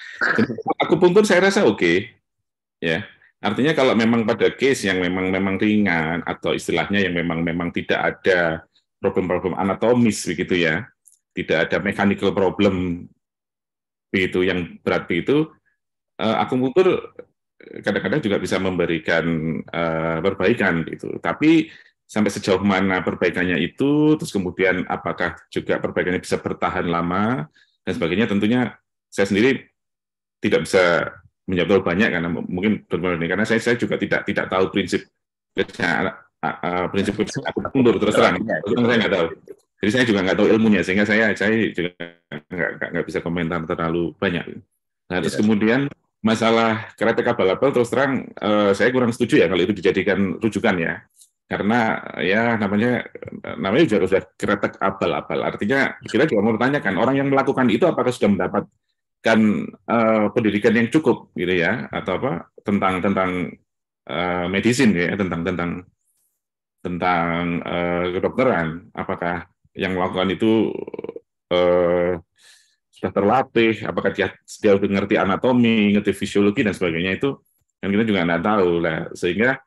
Speaker 5: [LAUGHS] Aku pun saya rasa oke, okay. ya. Artinya kalau memang pada case yang memang memang ringan atau istilahnya yang memang memang tidak ada problem-problem anatomis begitu ya, tidak ada mechanical problem begitu yang berat begitu, uh, akupunktur kadang-kadang juga bisa memberikan uh, perbaikan gitu. Tapi sampai sejauh mana perbaikannya itu, terus kemudian apakah juga perbaikannya bisa bertahan lama dan sebagainya, tentunya saya sendiri tidak bisa menjawab terlalu banyak karena mungkin berbeda karena saya saya juga tidak tidak tahu prinsip prinsip aku mundur terus terang. Terus saya nggak tahu. Jadi saya juga nggak tahu ilmunya sehingga saya saya juga nggak nggak bisa komentar terlalu banyak. Nah terus iya. kemudian masalah kretek abal-abal terus terang uh, saya kurang setuju ya kalau itu dijadikan rujukan ya. Karena ya namanya namanya juga sudah kretek abal-abal artinya kita juga mau tanyakan orang yang melakukan itu apakah sudah mendapat kan uh, pendidikan yang cukup gitu ya atau apa tentang tentang uh, medicine ya tentang tentang tentang uh, kedokteran. Apakah yang melakukan itu uh, sudah terlatih? Apakah dia dia udah ngerti anatomi ngerti fisiologi dan sebagainya? Itu kan kita juga nggak tahu lah. Sehingga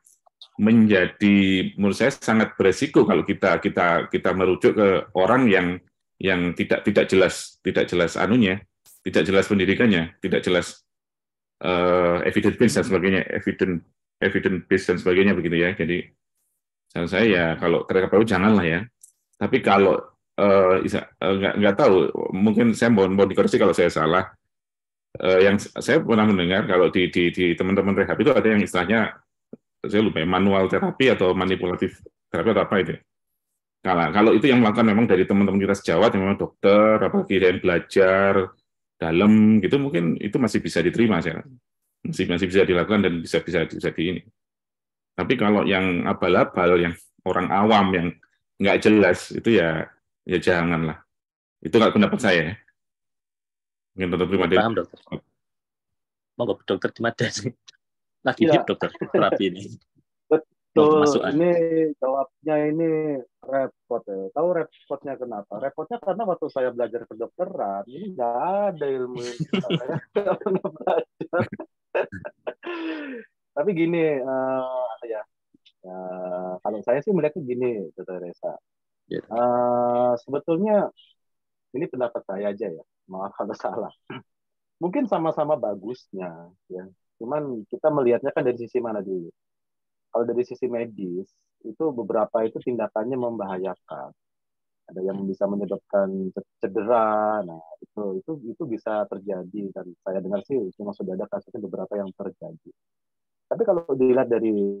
Speaker 5: menjadi menurut saya sangat beresiko kalau kita kita kita merujuk ke orang yang yang tidak tidak jelas tidak jelas anunya tidak jelas pendidikannya, tidak jelas uh, evidence base dan sebagainya, evidence evidence base dan sebagainya begitu ya. Jadi saran saya ya kalau baru janganlah ya. Tapi kalau uh, nggak nggak tahu, mungkin saya mau mau dikoreksi kalau saya salah. Uh, yang saya pernah mendengar kalau di di, di teman-teman rehab itu ada yang istilahnya saya lupa ya, manual terapi atau manipulatif terapi atau apa itu. Kalau kalau itu yang melakukan memang dari teman-teman kita sejawat yang memang dokter, apalagi yang belajar dalam gitu mungkin itu masih bisa diterima saya masih masih bisa dilakukan dan bisa bisa bisa di ini. Tapi kalau yang abal-abal yang orang awam yang nggak jelas itu ya ya janganlah. Itu nggak pendapat saya mungkin dokter terima
Speaker 3: paham dokter. Monggo dokter di mana sih lagi ya. dokter terapi ini
Speaker 4: Betul, ini jawabnya ini repot ya. Tahu repotnya kenapa? Repotnya karena waktu saya belajar kedokteran, ini nggak ada ilmu saya [LAUGHS] pernah belajar. [LAUGHS] Tapi gini, uh, ya, uh, kalau saya sih melihatnya gini, Dokter Reza. Uh, sebetulnya ini pendapat saya aja ya, maaf kalau salah. Mungkin sama-sama bagusnya, ya. Cuman kita melihatnya kan dari sisi mana dulu. Kalau dari sisi medis, itu beberapa itu tindakannya membahayakan. Ada yang bisa menyebabkan cedera. Nah, itu itu itu bisa terjadi dan saya dengar sih cuma sudah ada kasusnya beberapa yang terjadi. Tapi kalau dilihat dari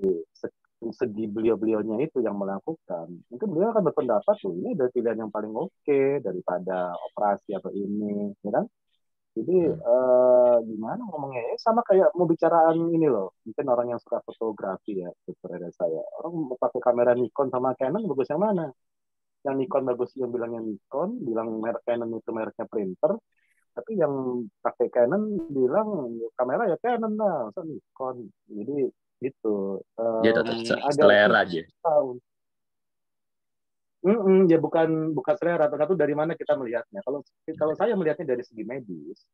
Speaker 4: segi beliau-beliaunya itu yang melakukan, mungkin beliau akan berpendapat tuh ini adalah pilihan yang paling oke okay daripada operasi atau ini, ya kan? Jadi eh, gimana ngomongnya? Ya, sama kayak mau bicaraan ini loh. Mungkin orang yang suka fotografi ya, seperti saya. Orang mau pakai kamera Nikon sama Canon bagus yang mana? Yang Nikon bagus yang bilangnya Nikon, bilang merek Canon itu mereknya printer. Tapi yang pakai Canon bilang kamera ya Canon lah, masa Nikon. Jadi gitu. Um,
Speaker 3: ya tetap selera aja.
Speaker 4: Mm -mm, ya bukan bukan selera, tergantung dari mana kita melihatnya. Kalau kalau saya melihatnya dari segi medis,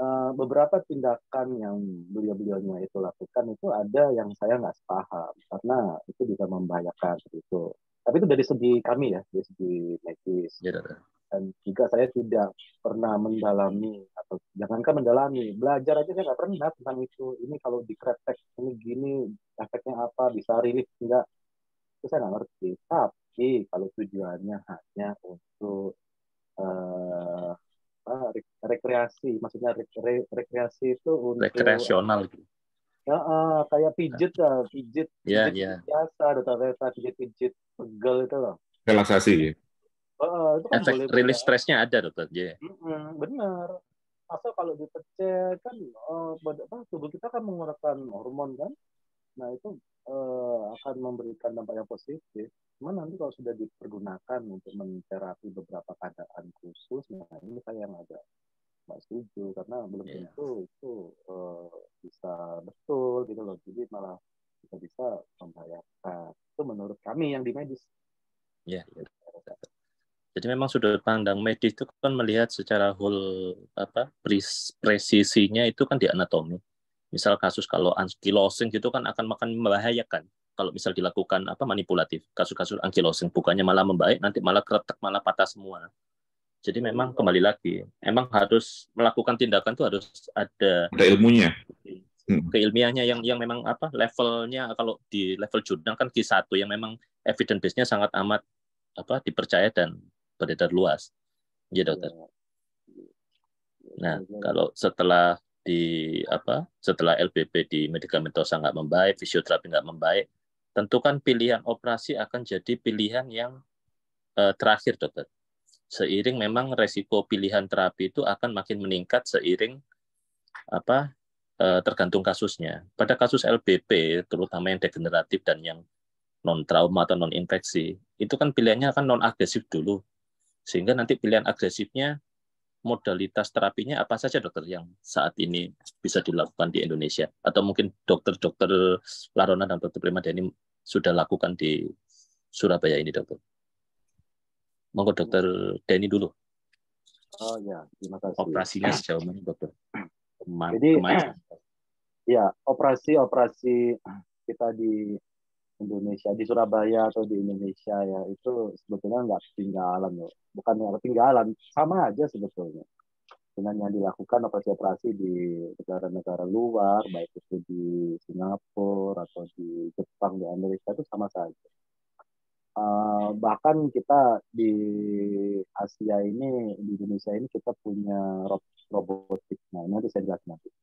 Speaker 4: uh, beberapa tindakan yang beliau-beliaunya itu lakukan itu ada yang saya nggak sepaham karena itu bisa membahayakan itu. Tapi itu dari segi kami ya, dari segi medis. Ya, dan juga saya tidak pernah mendalami atau jangankan mendalami belajar aja saya nggak pernah tentang itu ini kalau dikretek ini gini efeknya apa bisa rilis enggak itu saya nggak ngerti tapi kalau tujuannya hanya untuk uh, rekreasi maksudnya re, re, rekreasi itu untuk
Speaker 3: rekreasional gitu
Speaker 4: ya uh, kayak pijet ya pijet,
Speaker 3: yeah, yeah.
Speaker 4: biasa data-data pijet pijet pegel itu loh
Speaker 5: relaksasi
Speaker 3: Uh, itu kan Efek boleh rilis stresnya ada dokter. Yeah.
Speaker 4: Mm-hmm, benar. Masa kalau dipecah kan uh, tubuh kita kan mengeluarkan hormon kan. Nah itu uh, akan memberikan dampak yang positif. Cuma nanti kalau sudah dipergunakan untuk menterapi beberapa keadaan khusus, nah ini saya yang agak nggak setuju karena belum yeah. tentu itu uh, bisa betul gitu loh. Jadi malah bisa bisa membahayakan. Itu menurut kami yang di medis.
Speaker 3: Iya. Yeah, yeah. Jadi memang sudut pandang medis itu kan melihat secara whole apa presisinya itu kan di anatomi. Misal kasus kalau ankylosing gitu kan akan makan membahayakan kalau misal dilakukan apa manipulatif. Kasus-kasus ankylosing bukannya malah membaik nanti malah keretak malah patah semua. Jadi memang kembali lagi, emang harus melakukan tindakan itu harus ada
Speaker 5: ada ilmunya.
Speaker 3: Hmm. Keilmiahnya yang yang memang apa levelnya kalau di level jurnal kan Q1 yang memang evidence base-nya sangat amat apa dipercaya dan beredar luas. Ya dokter. Nah, kalau setelah di apa setelah LBP di medikamentosa nggak membaik, fisioterapi nggak membaik, tentu kan pilihan operasi akan jadi pilihan yang uh, terakhir dokter. Seiring memang resiko pilihan terapi itu akan makin meningkat seiring apa uh, tergantung kasusnya. Pada kasus LBP terutama yang degeneratif dan yang non trauma atau non infeksi itu kan pilihannya akan non agresif dulu sehingga nanti pilihan agresifnya modalitas terapinya apa saja dokter yang saat ini bisa dilakukan di Indonesia atau mungkin dokter-dokter Larona dan dokter Prima ini sudah lakukan di Surabaya ini dokter. Monggo dokter Denny dulu.
Speaker 4: Oh ya, terima kasih.
Speaker 3: Operasinya sejauh mana dokter?
Speaker 4: Kemarin, Jadi, kemarin. [CLEARS THROAT] ya operasi-operasi kita di Indonesia di Surabaya atau di Indonesia ya itu sebetulnya nggak ketinggalan loh. Bukan nggak ketinggalan sama aja sebetulnya. Dengan yang dilakukan operasi-operasi di negara-negara luar baik itu di Singapura atau di Jepang di Amerika itu sama saja. Uh, bahkan kita di Asia ini di Indonesia ini kita punya robotik. Nah nanti saya jelaskan nanti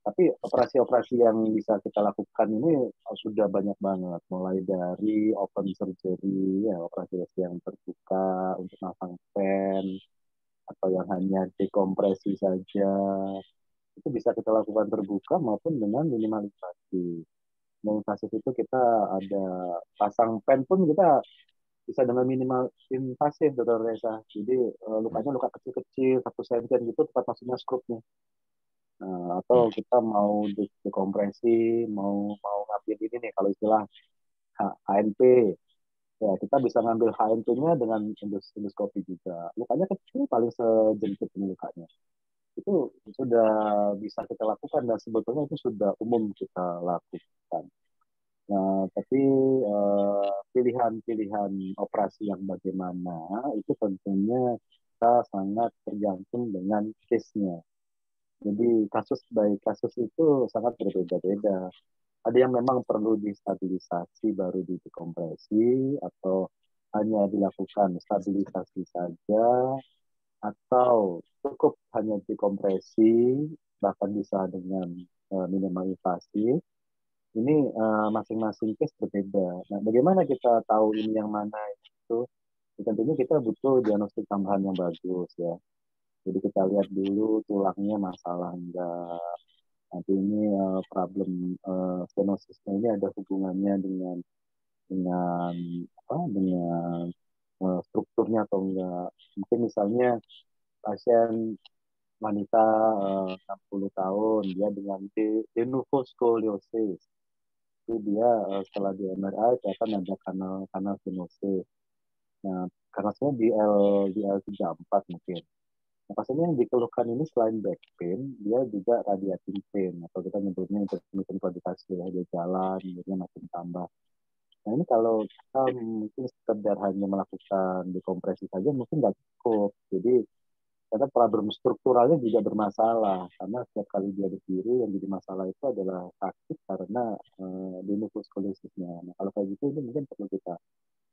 Speaker 4: tapi operasi-operasi yang bisa kita lakukan ini sudah banyak banget, mulai dari open surgery, ya operasi yang terbuka untuk masang pen, atau yang hanya dekompresi saja, itu bisa kita lakukan terbuka maupun dengan minimal invasi. invasif itu kita ada pasang pen pun kita bisa dengan minimal invasif, dokter Reza. Jadi eh, lukanya luka kecil-kecil, satu sentian gitu, tempat masuknya skrupnya. Nah, atau hmm. kita mau dekompresi, mau mau ngambil ini nih kalau istilah HNP. Ya, kita bisa ngambil HNP-nya dengan endoskopi juga. Lukanya kecil, paling sejentit ini lukanya. Itu sudah bisa kita lakukan dan sebetulnya itu sudah umum kita lakukan. Nah, tapi eh, pilihan-pilihan operasi yang bagaimana itu tentunya kita sangat tergantung dengan case-nya. Jadi kasus baik kasus itu sangat berbeda-beda. Ada yang memang perlu distabilisasi baru dikompresi atau hanya dilakukan stabilisasi saja atau cukup hanya dikompresi bahkan bisa dengan uh, minimal invasi ini eh, masing-masing uh, case berbeda. Nah, bagaimana kita tahu ini yang mana itu? Ya, tentunya kita butuh diagnostik tambahan yang bagus ya. Jadi kita lihat dulu tulangnya masalah enggak. Nanti ini uh, problem uh, stenosisnya ini ada hubungannya dengan dengan apa? Dengan uh, strukturnya atau enggak. Mungkin misalnya pasien wanita uh, 60 tahun dia dengan de, de scoliosis itu dia uh, setelah di MRI ternyata ada kanal kanal sinosis. Nah, karena di L di L34 mungkin. Nah, pasalnya yang dikeluhkan ini selain back pain, dia juga radiating pain atau kita nyebutnya intermittent claudication ya, dia jalan, dia makin tambah. Nah ini kalau kita mungkin sekedar hanya melakukan dekompresi saja mungkin nggak cukup. Jadi karena problem strukturalnya juga bermasalah karena setiap kali dia berdiri yang jadi masalah itu adalah sakit karena uh. Nah kalau kayak gitu ini mungkin perlu kita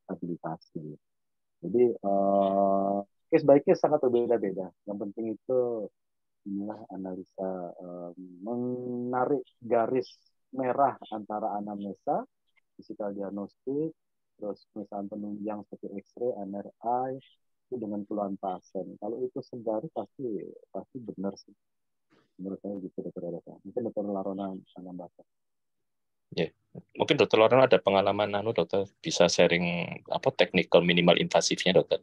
Speaker 4: stabilisasi. Jadi uh, case by case sangat berbeda-beda. Yang penting itu inilah analisa uh, menarik garis merah antara anamnesa, physical diagnostik, terus misalnya penunjang seperti X-ray, MRI, itu dengan keluhan pasien. Kalau itu sembari pasti pasti benar sih. Menurut saya gitu dokter Reza. Mungkin dokter Larona bisa nambahkan.
Speaker 3: Ya, mungkin dokter Larona ada pengalaman anu dokter bisa sharing apa technical minimal invasifnya dokter.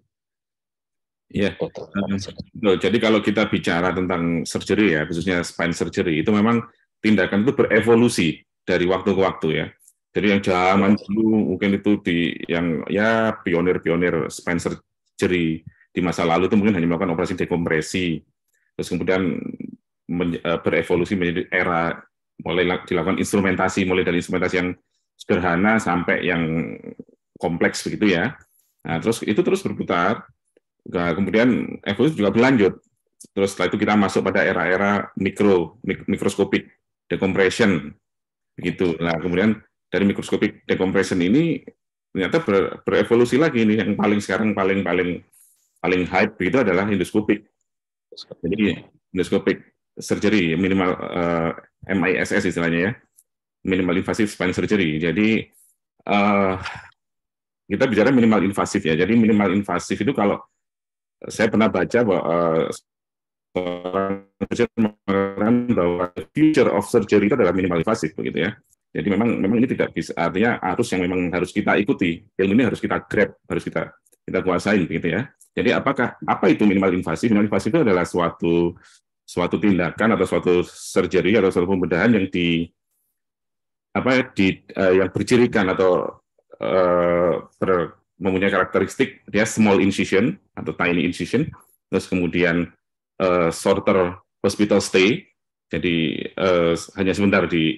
Speaker 5: Iya. Yeah. Jadi kalau kita bicara tentang surgery ya, khususnya spine surgery, itu memang tindakan itu berevolusi dari waktu ke waktu ya. Jadi yang zaman dulu mungkin itu di yang ya pionir-pionir spine surgery di masa lalu itu mungkin hanya melakukan operasi dekompresi, terus kemudian eh, berevolusi menjadi era mulai dilakukan instrumentasi, mulai dari instrumentasi yang sederhana sampai yang kompleks begitu ya. Nah, terus itu terus berputar. Nah, kemudian evolusi juga berlanjut. Terus setelah itu kita masuk pada era-era mikro, mik mikroskopik decompression begitu. Nah, kemudian dari mikroskopik decompression ini ternyata ber, berevolusi lagi ini yang paling sekarang paling paling paling hype itu adalah endoskopik. Jadi endoskopik surgery minimal uh, eh, MISS istilahnya ya, minimal invasive spine surgery. Jadi uh, kita bicara minimal invasif ya. Jadi minimal invasif itu kalau saya pernah baca bahwa uh, mengatakan bahwa future of surgery itu adalah minimal invasif begitu ya. Jadi memang memang ini tidak bisa artinya arus yang memang harus kita ikuti. Ilmu ini harus kita grab, harus kita kita kuasain begitu ya. Jadi apakah apa itu minimal invasi? Minimal invasi itu adalah suatu suatu tindakan atau suatu surgery atau suatu pembedahan yang di apa ya, di uh, yang bercirikan atau uh, ber, mempunyai karakteristik dia small incision atau tiny incision, terus kemudian uh, shorter hospital stay, jadi uh, hanya sebentar di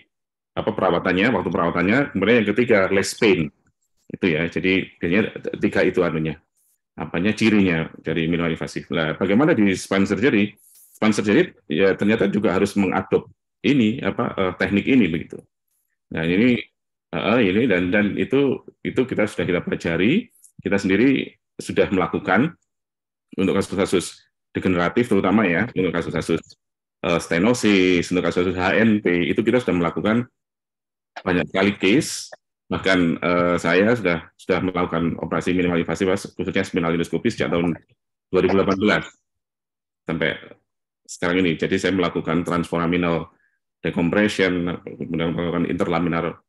Speaker 5: apa perawatannya, waktu perawatannya. Kemudian yang ketiga less pain. Itu ya. Jadi biasanya tiga itu anunya. Apanya cirinya dari minimal invasif. Nah, bagaimana di spine surgery? Spine surgery ya ternyata juga harus mengadop ini apa uh, teknik ini begitu. Nah, ini uh, ini dan dan itu itu kita sudah kita pelajari, kita sendiri sudah melakukan untuk kasus-kasus degeneratif terutama ya, untuk kasus-kasus uh, stenosis, untuk kasus-kasus HNP itu kita sudah melakukan banyak sekali case. Bahkan uh, saya sudah sudah melakukan operasi minimal invasif khususnya spinal endoskopi sejak tahun 2018 sampai sekarang ini. Jadi saya melakukan transforaminal decompression, kemudian melakukan interlaminar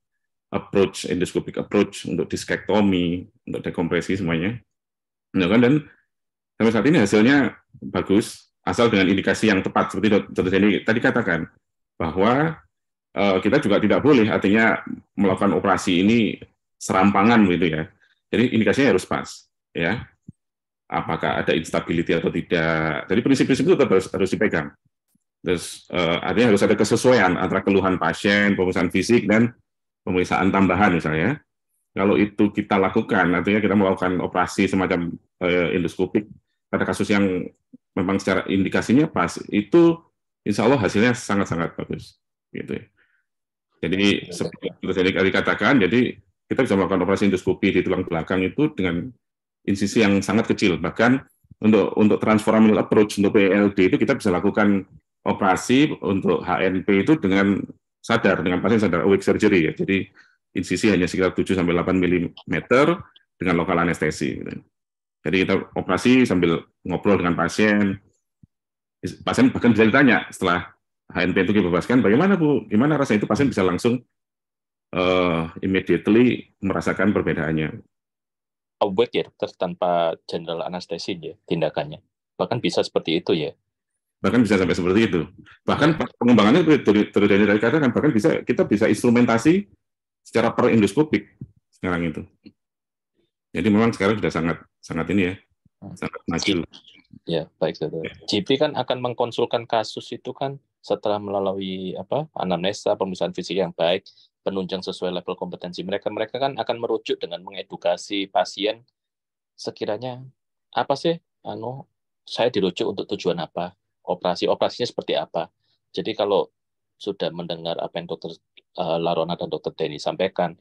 Speaker 5: approach, endoscopic approach untuk diskektomi, untuk dekompresi semuanya. Ya kan? Dan sampai saat ini hasilnya bagus, asal dengan indikasi yang tepat seperti Dr. Jenny tadi katakan bahwa Eh, kita juga tidak boleh artinya melakukan operasi ini serampangan gitu ya. Jadi indikasinya harus pas ya. Apakah ada instability atau tidak. Jadi prinsip-prinsip itu tetap harus, harus dipegang. Terus uh, artinya harus ada kesesuaian antara keluhan pasien, pemeriksaan fisik dan pemeriksaan tambahan misalnya, kalau itu kita lakukan, artinya kita melakukan operasi semacam eh, endoskopik pada kasus yang memang secara indikasinya pas, itu insya Allah hasilnya sangat-sangat bagus. Gitu ya. Jadi seperti yang dikatakan, jadi kita bisa melakukan operasi endoskopi di tulang belakang itu dengan insisi yang sangat kecil. Bahkan untuk untuk transformational approach untuk PLD itu kita bisa lakukan operasi untuk HNP itu dengan sadar dengan pasien sadar awake surgery ya. Jadi insisi hanya sekitar 7 sampai 8 mm dengan lokal anestesi. Gitu. Jadi kita operasi sambil ngobrol dengan pasien. Pasien bahkan bisa ditanya setelah HNP itu dibebaskan, bagaimana Bu? Gimana rasanya itu pasien bisa langsung uh, immediately merasakan perbedaannya.
Speaker 3: Awake ya dokter tanpa general anestesi ya tindakannya. Bahkan bisa seperti itu ya.
Speaker 5: Bahkan bisa sampai seperti itu. Bahkan ya. pengembangannya dari dari dari katakan bahkan bisa kita bisa instrumentasi secara per endoskopik sekarang itu. Jadi memang sekarang sudah sangat sangat ini ya, sangat maju.
Speaker 3: Ya, baik dokter. Ya. GP kan akan mengkonsulkan kasus itu kan setelah melalui apa anamnesa pemeriksaan fisik yang baik penunjang sesuai level kompetensi mereka, mereka kan akan merujuk dengan mengedukasi pasien sekiranya apa sih anu saya dirujuk untuk tujuan apa, operasi operasinya seperti apa. Jadi kalau sudah mendengar apa yang dokter uh, Larona dan dokter Denny sampaikan,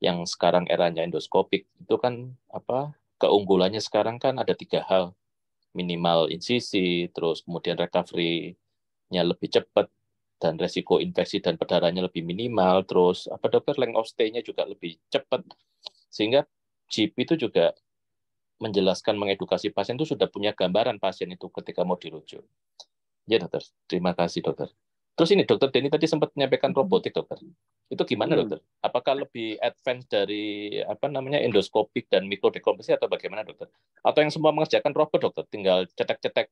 Speaker 3: yang sekarang eranya endoskopik itu kan apa keunggulannya sekarang kan ada tiga hal minimal insisi, terus kemudian recovery-nya lebih cepat, dan resiko infeksi dan perdarahannya lebih minimal, terus apa dokter length of stay-nya juga lebih cepat, sehingga GP itu juga menjelaskan, mengedukasi pasien itu sudah punya gambaran pasien itu ketika mau dirujuk. Ya dokter, terima kasih dokter. Terus ini dokter Denny tadi sempat menyampaikan robotik dokter. Itu gimana hmm. dokter? Apakah lebih advance dari apa namanya endoskopik dan mikrodekompresi atau bagaimana dokter? Atau yang semua mengerjakan robot dokter, tinggal cetek-cetek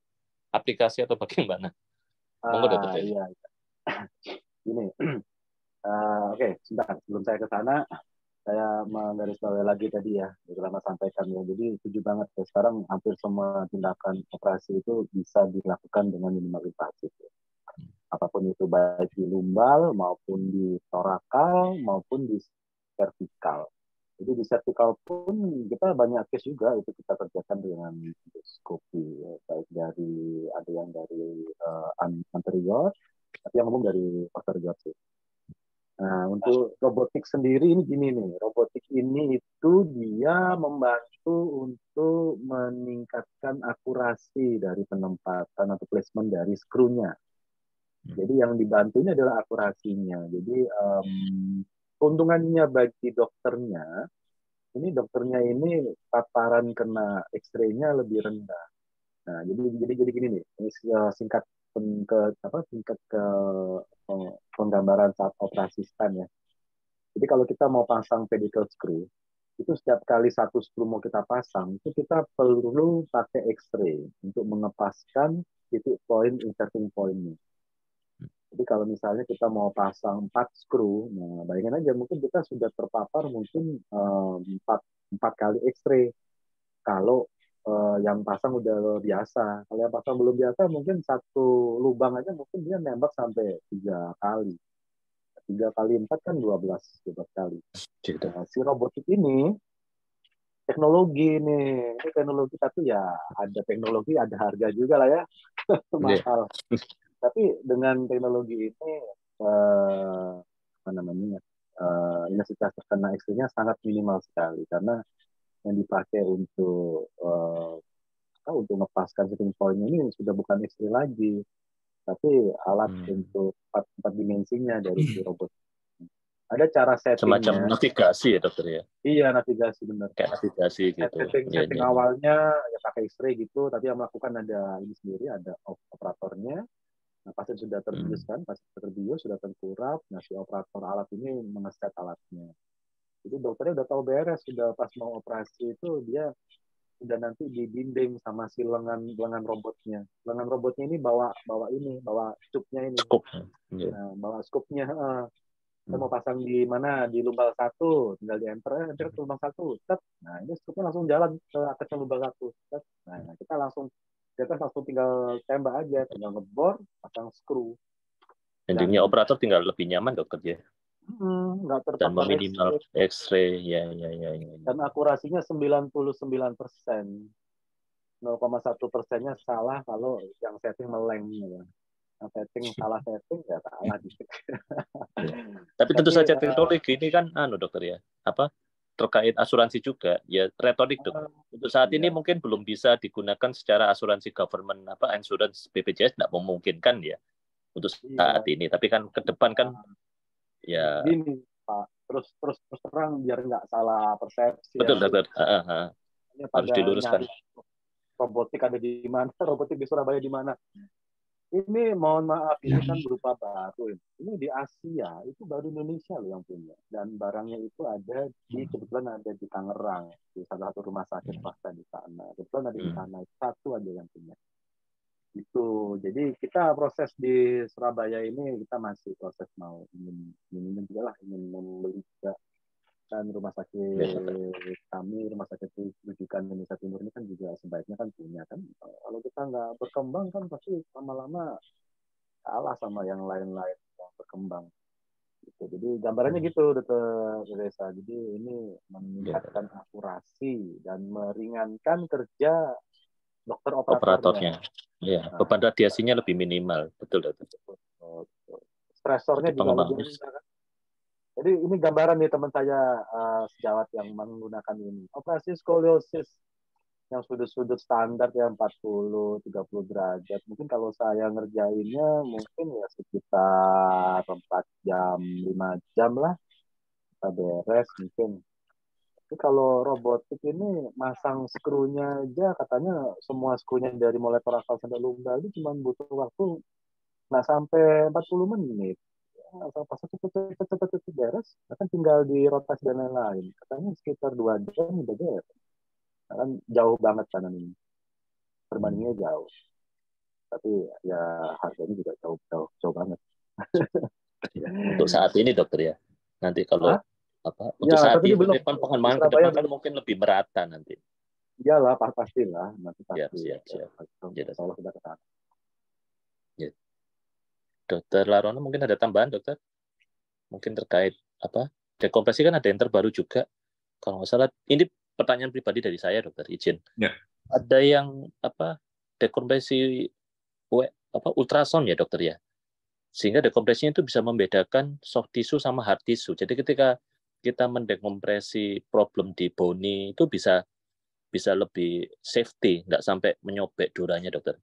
Speaker 3: aplikasi atau [LAUGHS] bagaimana?
Speaker 4: Monggo dokter. Ah, iya, iya. [CLEARS THROAT] Ini, uh, [CLEARS THROAT] oke, okay, sebentar sebelum saya ke sana, saya menggarisbawahi lagi tadi ya, lama sampaikan ya. Jadi setuju banget ya. Sekarang hampir semua tindakan operasi itu bisa dilakukan dengan minimal invasif. Ya. Apa pun itu baik di lumbal maupun di torakal maupun di vertikal. Jadi di vertikal pun kita banyak case juga itu kita kerjakan dengan endoskopi, ya. baik dari ada yang dari uh, anterior tapi yang umum dari pasar sih. Nah, untuk robotik sendiri ini gini nih, robotik ini itu dia membantu untuk meningkatkan akurasi dari penempatan atau placement dari skrunya. Jadi yang dibantu ini adalah akurasinya. Jadi um, keuntungannya bagi dokternya, ini dokternya ini paparan kena X-ray-nya lebih rendah. Nah, jadi jadi jadi gini nih, ini singkat ke apa tingkat ke penggambaran saat operasi stem ya. Jadi kalau kita mau pasang pedicle screw, itu setiap kali satu screw mau kita pasang, itu kita perlu pakai X-ray untuk mengepaskan titik poin inserting pointnya. Jadi kalau misalnya kita mau pasang empat screw, nah bayangin aja mungkin kita sudah terpapar mungkin empat empat kali X-ray. Kalau uh, yang pasang udah biasa. Kalau yang pasang belum biasa, mungkin satu lubang aja mungkin dia nembak sampai tiga kali. Tiga kali empat kan dua belas, dua kali. Nah, si robotik ini teknologi nih, ini teknologi tapi ya ada teknologi, ada harga juga lah ya, [LAUGHS] mahal. Yeah. tapi dengan teknologi ini eh, apa namanya eh, intensitas terkena ekstrimnya sangat minimal sekali karena yang dipakai untuk uh, untuk ngepaskan setting point ini sudah bukan istri lagi, tapi alat hmm. untuk empat, empat dimensinya dari si hmm. robot. Ada cara setting
Speaker 3: semacam navigasi ya dokter ya?
Speaker 4: Iya navigasi benar.
Speaker 3: Kayak navigasi gitu.
Speaker 4: Setting, ya, setting ya. awalnya ya pakai X-ray gitu, tapi yang melakukan ada ini sendiri, ada operatornya. Nah, pasien sudah terbius hmm. kan, pasien terbius sudah tengkurap. Nah, si operator alat ini mengeset alatnya. Jadi dokternya udah tahu beres, sudah pas mau operasi itu dia udah nanti dibimbing sama si lengan lengan robotnya. Lengan robotnya ini bawa bawa ini, bawa cupnya ini.
Speaker 3: Scoop.
Speaker 4: Yeah. Nah, bawa scoopnya. Uh, kita mau pasang di mana di lumbal satu tinggal di enter eh, enter ke lubang satu set nah ini scoopnya langsung jalan ke atasnya lubang satu set nah kita langsung kita langsung tinggal tembak aja tinggal ngebor pasang screw
Speaker 3: Intinya operator tinggal lebih nyaman dokter ya
Speaker 4: Hmm, nggak terpapar
Speaker 3: dan meminimal
Speaker 4: X-ray.
Speaker 3: Ya, ya, ya, ya. ya.
Speaker 4: dan akurasinya 99 persen. 0,1 persennya salah kalau yang setting meleng ya. Yang setting [LAUGHS] salah setting ya salah dikit.
Speaker 3: Tapi tentu
Speaker 4: Tapi,
Speaker 3: saja
Speaker 4: eh,
Speaker 3: teknologi ini kan anu dokter ya. Apa? terkait asuransi juga ya retorik dok. Untuk saat ini
Speaker 4: Iya.
Speaker 3: mungkin belum bisa digunakan secara asuransi government apa insurance BPJS tidak memungkinkan ya untuk saat
Speaker 4: Iya.
Speaker 3: ini. Tapi kan ke depan kan ya
Speaker 4: Gini Pak, terus terus terus terang biar nggak salah persepsi.
Speaker 3: betul
Speaker 4: ya.
Speaker 3: ah.
Speaker 4: Ini
Speaker 3: harus diluruskan.
Speaker 4: Robotik ada di mana? [LAUGHS] Robotik di Surabaya di mana? Ini mohon maaf ini kan berupa baru. Ini di Asia itu baru Indonesia loh yang punya. Dan barangnya itu ada di kebetulan ada di Tangerang di salah satu rumah sakit swasta di sana. Kebetulan ada di
Speaker 3: Hmm.
Speaker 4: sana satu aja yang punya. Itu jadi kita proses di Surabaya ini kita masih proses mau ingin ingin juga lah ingin membeli juga kan rumah sakit
Speaker 3: Ya.
Speaker 4: kami rumah sakit rujukan Indonesia Timur ini kan juga sebaiknya kan punya kan kalau kita nggak berkembang kan pasti lama-lama kalah sama yang lain-lain yang berkembang gitu. jadi gambarannya
Speaker 3: Hmm.
Speaker 4: gitu dokter Reza jadi ini meningkatkan akurasi dan meringankan kerja dokter operatornya,
Speaker 3: operatornya. Ya, beban radiasinya lebih minimal. Betul dokter.
Speaker 4: stresornya
Speaker 3: Jadi
Speaker 4: juga lebih rendah kan. Jadi ini gambaran nih teman saya eh, sejawat yang menggunakan ini. Operasi skoliosis yang sudut-sudut standar ya 40 30 derajat. Mungkin kalau saya ngerjainnya mungkin ya sekitar 4 jam, 5 jam lah. Kita beres mungkin. Tapi kalau robotik ini masang skrunya aja katanya semua skrunya dari mulai torakal sampai lumbar itu cuma butuh waktu nggak sampai 40 menit. Asal pas cepet cepet cepet cepet cepet beres kan tinggal di rotasi dan lain-lain. Katanya sekitar dua jam udah beres. Nah, kan jauh banget kanan ini. Perbandingannya jauh. Tapi ya harganya juga jauh jauh jauh banget.
Speaker 3: Untuk saat ini dokter ya. Nanti kalau
Speaker 4: Hah?
Speaker 3: Apa untuk
Speaker 4: Ya,
Speaker 3: saat
Speaker 4: tapi
Speaker 3: ini
Speaker 4: belum.
Speaker 3: depan pengembangan ke depan kan mungkin lebih merata nanti.
Speaker 4: iyalah pas pastilah nanti pasti
Speaker 3: siap, siap. Ya,
Speaker 4: Allah sudah ke sana
Speaker 3: Dokter Larona mungkin ada tambahan dokter? Mungkin terkait apa? Dekompresi kan ada yang terbaru juga. Kalau nggak salah, ini pertanyaan pribadi dari saya dokter izin.
Speaker 5: Ya.
Speaker 3: Ada yang apa? Dekompresi we- apa ultrasound ya dokter ya. Sehingga dekompresinya itu bisa membedakan soft tissue sama hard tissue. Jadi ketika kita mendekompresi problem di boni itu bisa bisa lebih safety, nggak sampai menyobek duranya dokter.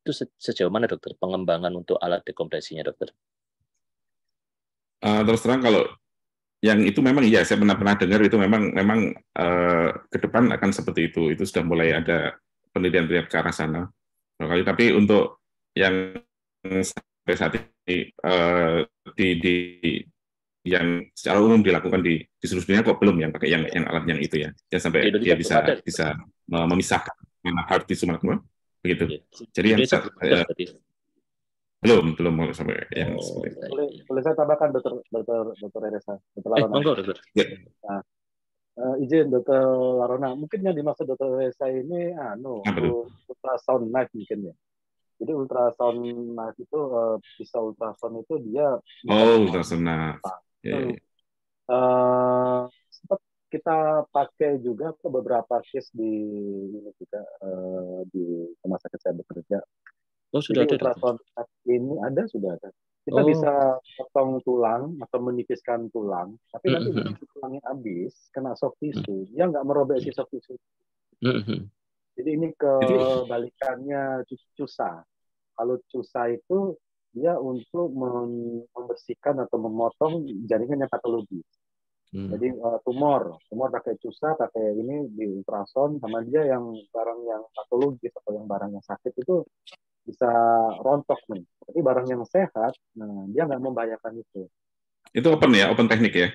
Speaker 3: Itu se- sejauh mana dokter pengembangan untuk alat dekompresinya dokter?
Speaker 5: Eh, terus terang kalau yang itu memang iya saya pernah pernah dengar itu memang memang eh, ke depan akan seperti itu itu sudah mulai ada penelitian penelitian ke arah sana Barangkali, tapi untuk yang sampai saat ini eh, di, di yang secara umum dilakukan di di seluruh dunia kok belum yang pakai yang yang alat yang itu ya yang sampai
Speaker 3: Indonesia
Speaker 5: dia bisa
Speaker 3: ada.
Speaker 5: bisa memisahkan mana hard tissue mana ke mana, begitu
Speaker 3: Iya.
Speaker 5: jadi yang
Speaker 3: Indonesia
Speaker 5: sa-
Speaker 3: belum
Speaker 5: eh, belum belum sampai yang
Speaker 3: Oh,
Speaker 5: seperti itu.
Speaker 3: baik.
Speaker 4: boleh boleh saya tambahkan dokter dokter dokter Eresa dokter
Speaker 3: Eh,
Speaker 4: Larona
Speaker 3: monggo dokter.
Speaker 4: Eh, izin dokter Larona mungkin yang dimaksud dokter Eresa ini anu
Speaker 5: Apa tuh?
Speaker 4: ultrasound knife mungkin ya jadi ultrasound knife itu eh, pisau ultrasound itu dia
Speaker 5: oh ultrasound nah ya, ya, ya.
Speaker 4: eh sempat kita pakai juga ke beberapa case di ini juga eh, di rumah sakit saya bekerja.
Speaker 3: Oh, sudah
Speaker 4: Jadi
Speaker 3: ada.
Speaker 4: ultrasound ini ada sudah ada. Kita
Speaker 3: Oh.
Speaker 4: bisa potong tulang atau menipiskan tulang, tapi nanti begitu tulangnya habis kena soft tissue, dia nggak merobek si soft tissue.
Speaker 3: Mhm.
Speaker 4: Jadi ini kebalikannya cu- cusa. Kalau cusa itu dia untuk mem- membersihkan atau memotong jaringan yang patologis.
Speaker 3: Hmm.
Speaker 4: Jadi uh, tumor, tumor pakai cusa, pakai ini di ultrasound, sama dia yang barang yang patologis atau yang barang yang sakit itu bisa rontok nih. Tapi barang yang sehat, nah dia nggak membahayakan itu.
Speaker 5: itu open ya open teknik ya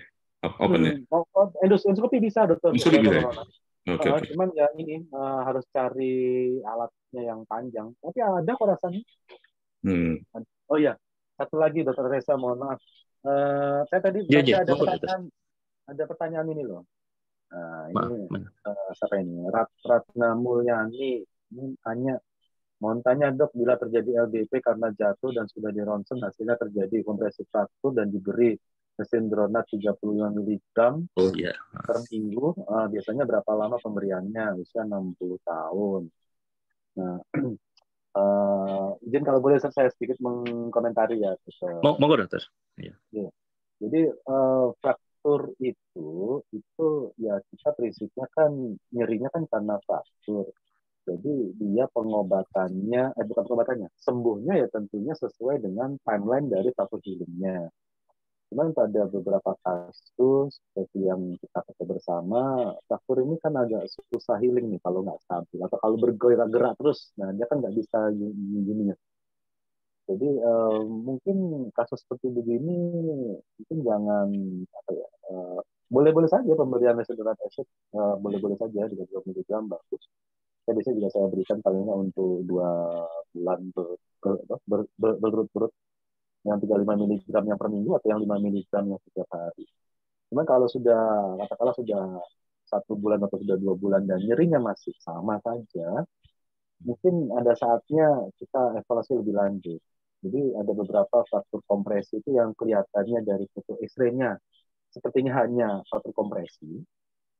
Speaker 5: Op- open ya
Speaker 4: Hmm, oh, endos- endoskopi bisa dokter.
Speaker 5: Endoskopi bisa ya?
Speaker 4: Corona.
Speaker 5: oke
Speaker 4: Uh, cuman ya ini uh, harus cari alatnya yang panjang. Tapi ada kok rasanya.
Speaker 5: Hmm.
Speaker 4: Oh iya, satu lagi dokter Reza, mohon maaf. Eh, saya tadi baca
Speaker 3: iya,
Speaker 4: ada pertanyaan, ada pertanyaan ini loh. Nah,
Speaker 3: Maaf,
Speaker 4: ini
Speaker 3: mana?
Speaker 4: eh, siapa ini? Rat, Ratna Mulyani ini tanya, mohon tanya dok, bila terjadi LBP karena jatuh dan sudah di ronsen hasilnya terjadi kompresi fraktur dan diberi mesindronat 35 mg
Speaker 3: oh, yeah.
Speaker 4: per minggu. Uh, biasanya berapa lama pemberiannya? Usia 60 tahun. Nah, [CLEARS THROAT] uh, izin kalau boleh saya sedikit mengkomentari ya.
Speaker 3: Mau, mau dokter.
Speaker 4: Ya. ya. Jadi uh, fraktur itu itu ya kita prinsipnya kan nyerinya kan karena fraktur. Jadi dia pengobatannya, eh bukan pengobatannya, sembuhnya ya tentunya sesuai dengan timeline dari fraktur healingnya. Cuman pada beberapa kasus seperti yang kita kata bersama, fraktur ini kan agak susah healing nih kalau nggak stabil atau kalau bergerak-gerak terus, nah dia kan nggak bisa gini Jadi uh, mungkin kasus seperti begini mungkin jangan apa ya uh, boleh-boleh saja pemberian mesodorat acid uh, boleh-boleh saja dengan 20 mg bagus. Saya biasanya juga saya berikan paling untuk dua bulan ber, ber, ber, ber, berturut-turut yang 35 mg yang per minggu atau yang 5 mg yang setiap hari. Cuman kalau sudah katakanlah sudah satu bulan atau sudah dua bulan dan nyerinya masih sama saja, mungkin ada saatnya kita evaluasi lebih lanjut. Jadi ada beberapa faktor kompresi itu yang kelihatannya dari foto X-ray-nya sepertinya hanya faktor kompresi,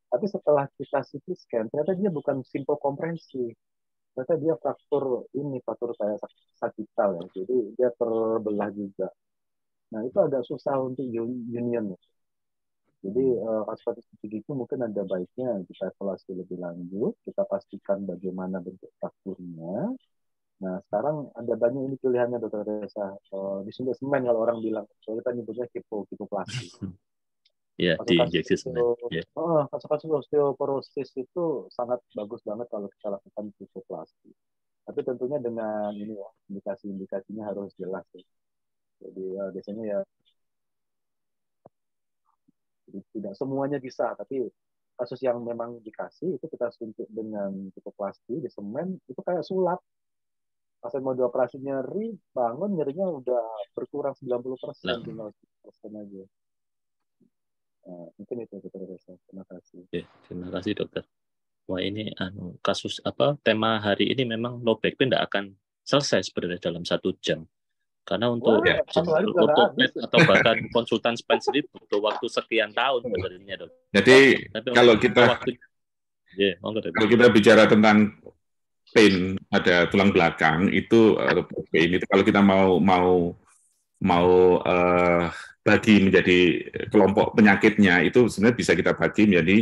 Speaker 4: tapi setelah kita CT scan ternyata dia bukan simple kompresi, ternyata dia faktor ini faktor kayak sakital ya. Jadi dia terbelah juga. Nah itu agak susah untuk union. Jadi uh, kasus seperti itu mungkin ada baiknya kita evaluasi lebih lanjut kita pastikan bagaimana bentuk frakturnya nah sekarang ada banyak ini pilihannya dokter Reza. Uh, di sini semen kalau orang bilang. Soalnya kita nyebutnya kipo plastik [LAUGHS]
Speaker 3: Ya, di injeksi semen.
Speaker 4: Yeah. Oh, kasus-kasus osteoporosis itu sangat bagus banget kalau kita lakukan fisioplasti. Tapi tentunya dengan ini ya, indikasi-indikasinya harus jelas ya. Jadi ya, biasanya ya tidak semuanya bisa, tapi kasus yang memang dikasih itu kita suntik dengan fisioplasti di semen itu kayak sulap. Pasien mau dioperasi nyeri, bangun nyerinya udah berkurang 90 persen, tinggal persen aja. Nah, mungkin itu dokter Reza. Terima kasih.
Speaker 3: Oke, terima kasih dokter. Wah ini anu, kasus apa tema hari ini memang low back pain tidak akan selesai sebenarnya dalam satu jam. Karena untuk
Speaker 4: ya,
Speaker 3: ortoped atau bahkan konsultan spine sendiri butuh waktu sekian tahun sebenarnya dok.
Speaker 5: Jadi Tapi kalau kita waktu, yeah, kalau kita bicara tentang pain ada tulang belakang itu atau pain itu kalau kita mau mau mau uh, bagi menjadi kelompok penyakitnya itu sebenarnya bisa kita bagi menjadi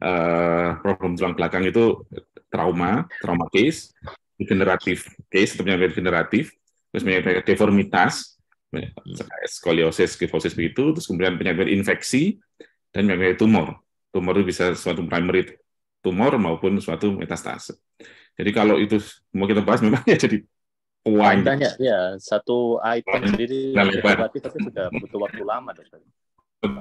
Speaker 5: uh, problem tulang belakang itu trauma, trauma case, degeneratif case atau penyakit degeneratif, terus penyakit deformitas, skoliosis, kifosis begitu, terus kemudian penyakit infeksi dan penyakit tumor. Tumor itu bisa suatu primary tumor maupun suatu metastase. Jadi kalau itu mau kita bahas memang [LAUGHS] ya jadi
Speaker 3: uang. Banyak ya, satu item sendiri tapi tapi sudah butuh waktu lama dokter.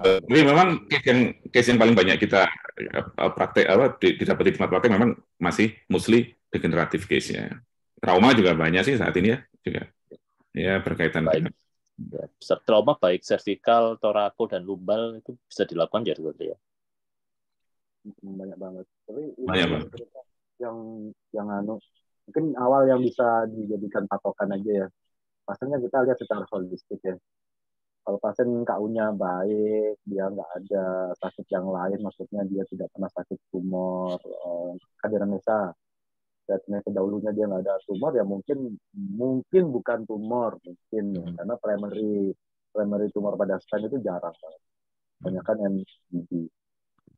Speaker 5: Jadi memang case yang case yang paling banyak kita eh, praktek apa didapat di tempat praktek memang masih mostly degeneratif case-nya. Trauma juga banyak sih saat ini ya juga. Ya berkaitan
Speaker 3: baik. dengan ya, trauma baik servikal, torako dan lumbal itu bisa dilakukan ya dokter ya.
Speaker 4: Banyak banget.
Speaker 5: Tapi banyak banget.
Speaker 4: Yang yang anu mungkin awal yang bisa dijadikan patokan aja ya. Pastinya kita lihat secara holistik ya. Kalau pasien KU-nya baik dia nggak ada sakit yang lain maksudnya dia tidak pernah sakit tumor eh, kehadiran mesa dan kedahulunya dia nggak ada tumor ya mungkin mungkin bukan tumor mungkin. Hmm. karena primary primary tumor pada spine itu jarang banget. Banyak kan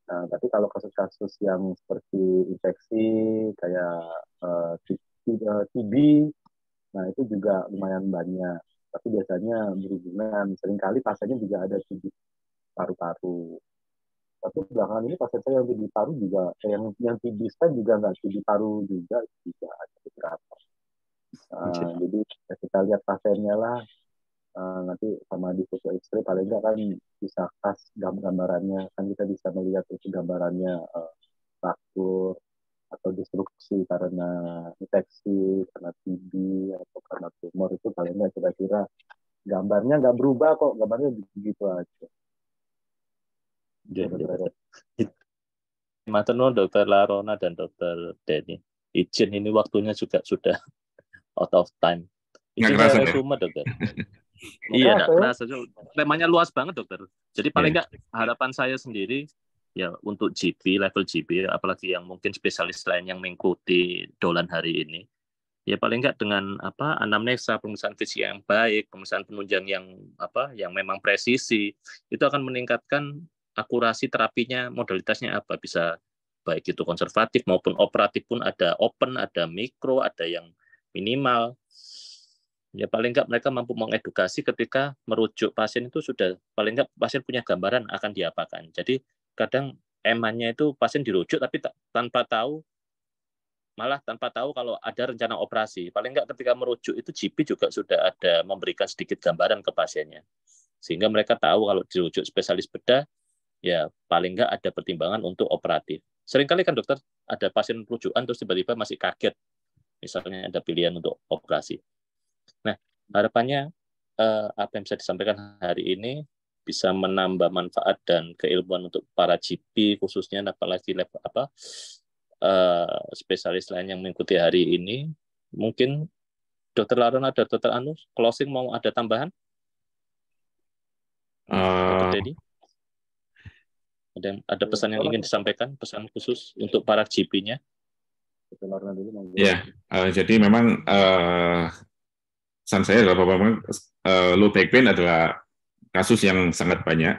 Speaker 4: Nah, tapi kalau kasus-kasus yang seperti infeksi kayak uh, eh, TB, nah itu juga lumayan banyak. Tapi biasanya berhubungan, sering kali pasiennya juga ada TB paru-paru. Tapi belakangan ini pasien saya yang TB paru juga, eh, yang yang TB stem juga nggak TB paru juga, juga ada beberapa. Nah, jadi ya kita lihat pasiennya lah, uh, nanti sama di foto X-ray paling nggak kan bisa khas gambarannya kan kita bisa melihat itu gambarannya uh, fraktur atau destruksi karena infeksi karena TB atau karena tumor itu paling nggak kira-kira gambarnya nggak berubah kok gambarnya begitu aja.
Speaker 3: Jadi, Maturnuwun Dokter Larona dan Dokter Denny. Izin ini waktunya juga sudah [LAUGHS] out of time. Izin
Speaker 5: resume
Speaker 3: dokter. [LAUGHS] Iya, enggak kerasa. Temanya luas banget, dokter. Jadi paling enggak iya. yeah. harapan saya sendiri ya untuk GP level GP apalagi yang mungkin spesialis lain yang mengikuti dolan hari ini ya paling enggak dengan apa anamnesa pemeriksaan fisik yang baik pemeriksaan penunjang yang apa yang memang presisi itu akan meningkatkan akurasi terapinya modalitasnya apa bisa baik itu konservatif maupun operatif pun ada open ada mikro ada yang minimal ya paling nggak mereka mampu mengedukasi ketika merujuk pasien itu sudah paling nggak pasien punya gambaran akan diapakan. Jadi kadang emannya itu pasien dirujuk tapi tanpa tahu malah tanpa tahu kalau ada rencana operasi. Paling nggak ketika merujuk itu GP juga sudah ada memberikan sedikit gambaran ke pasiennya. Sehingga mereka tahu kalau dirujuk spesialis bedah, ya paling nggak ada pertimbangan untuk operatif. Seringkali kan dokter ada pasien rujukan terus tiba-tiba masih kaget. Misalnya ada pilihan untuk operasi. Harapannya eh, apa yang bisa disampaikan hari ini bisa menambah manfaat dan keilmuan untuk para GP khususnya apalagi level apa eh, spesialis lain yang mengikuti hari ini. Mungkin Dokter Laron ada Dokter Anus closing mau ada tambahan? Uh, Dedi? Ada ada pesan yang ingin disampaikan, pesan khusus untuk para GP-nya?
Speaker 5: Ya, uh, jadi memang uh, pesan saya adalah memang uh, low back pain adalah kasus yang sangat banyak.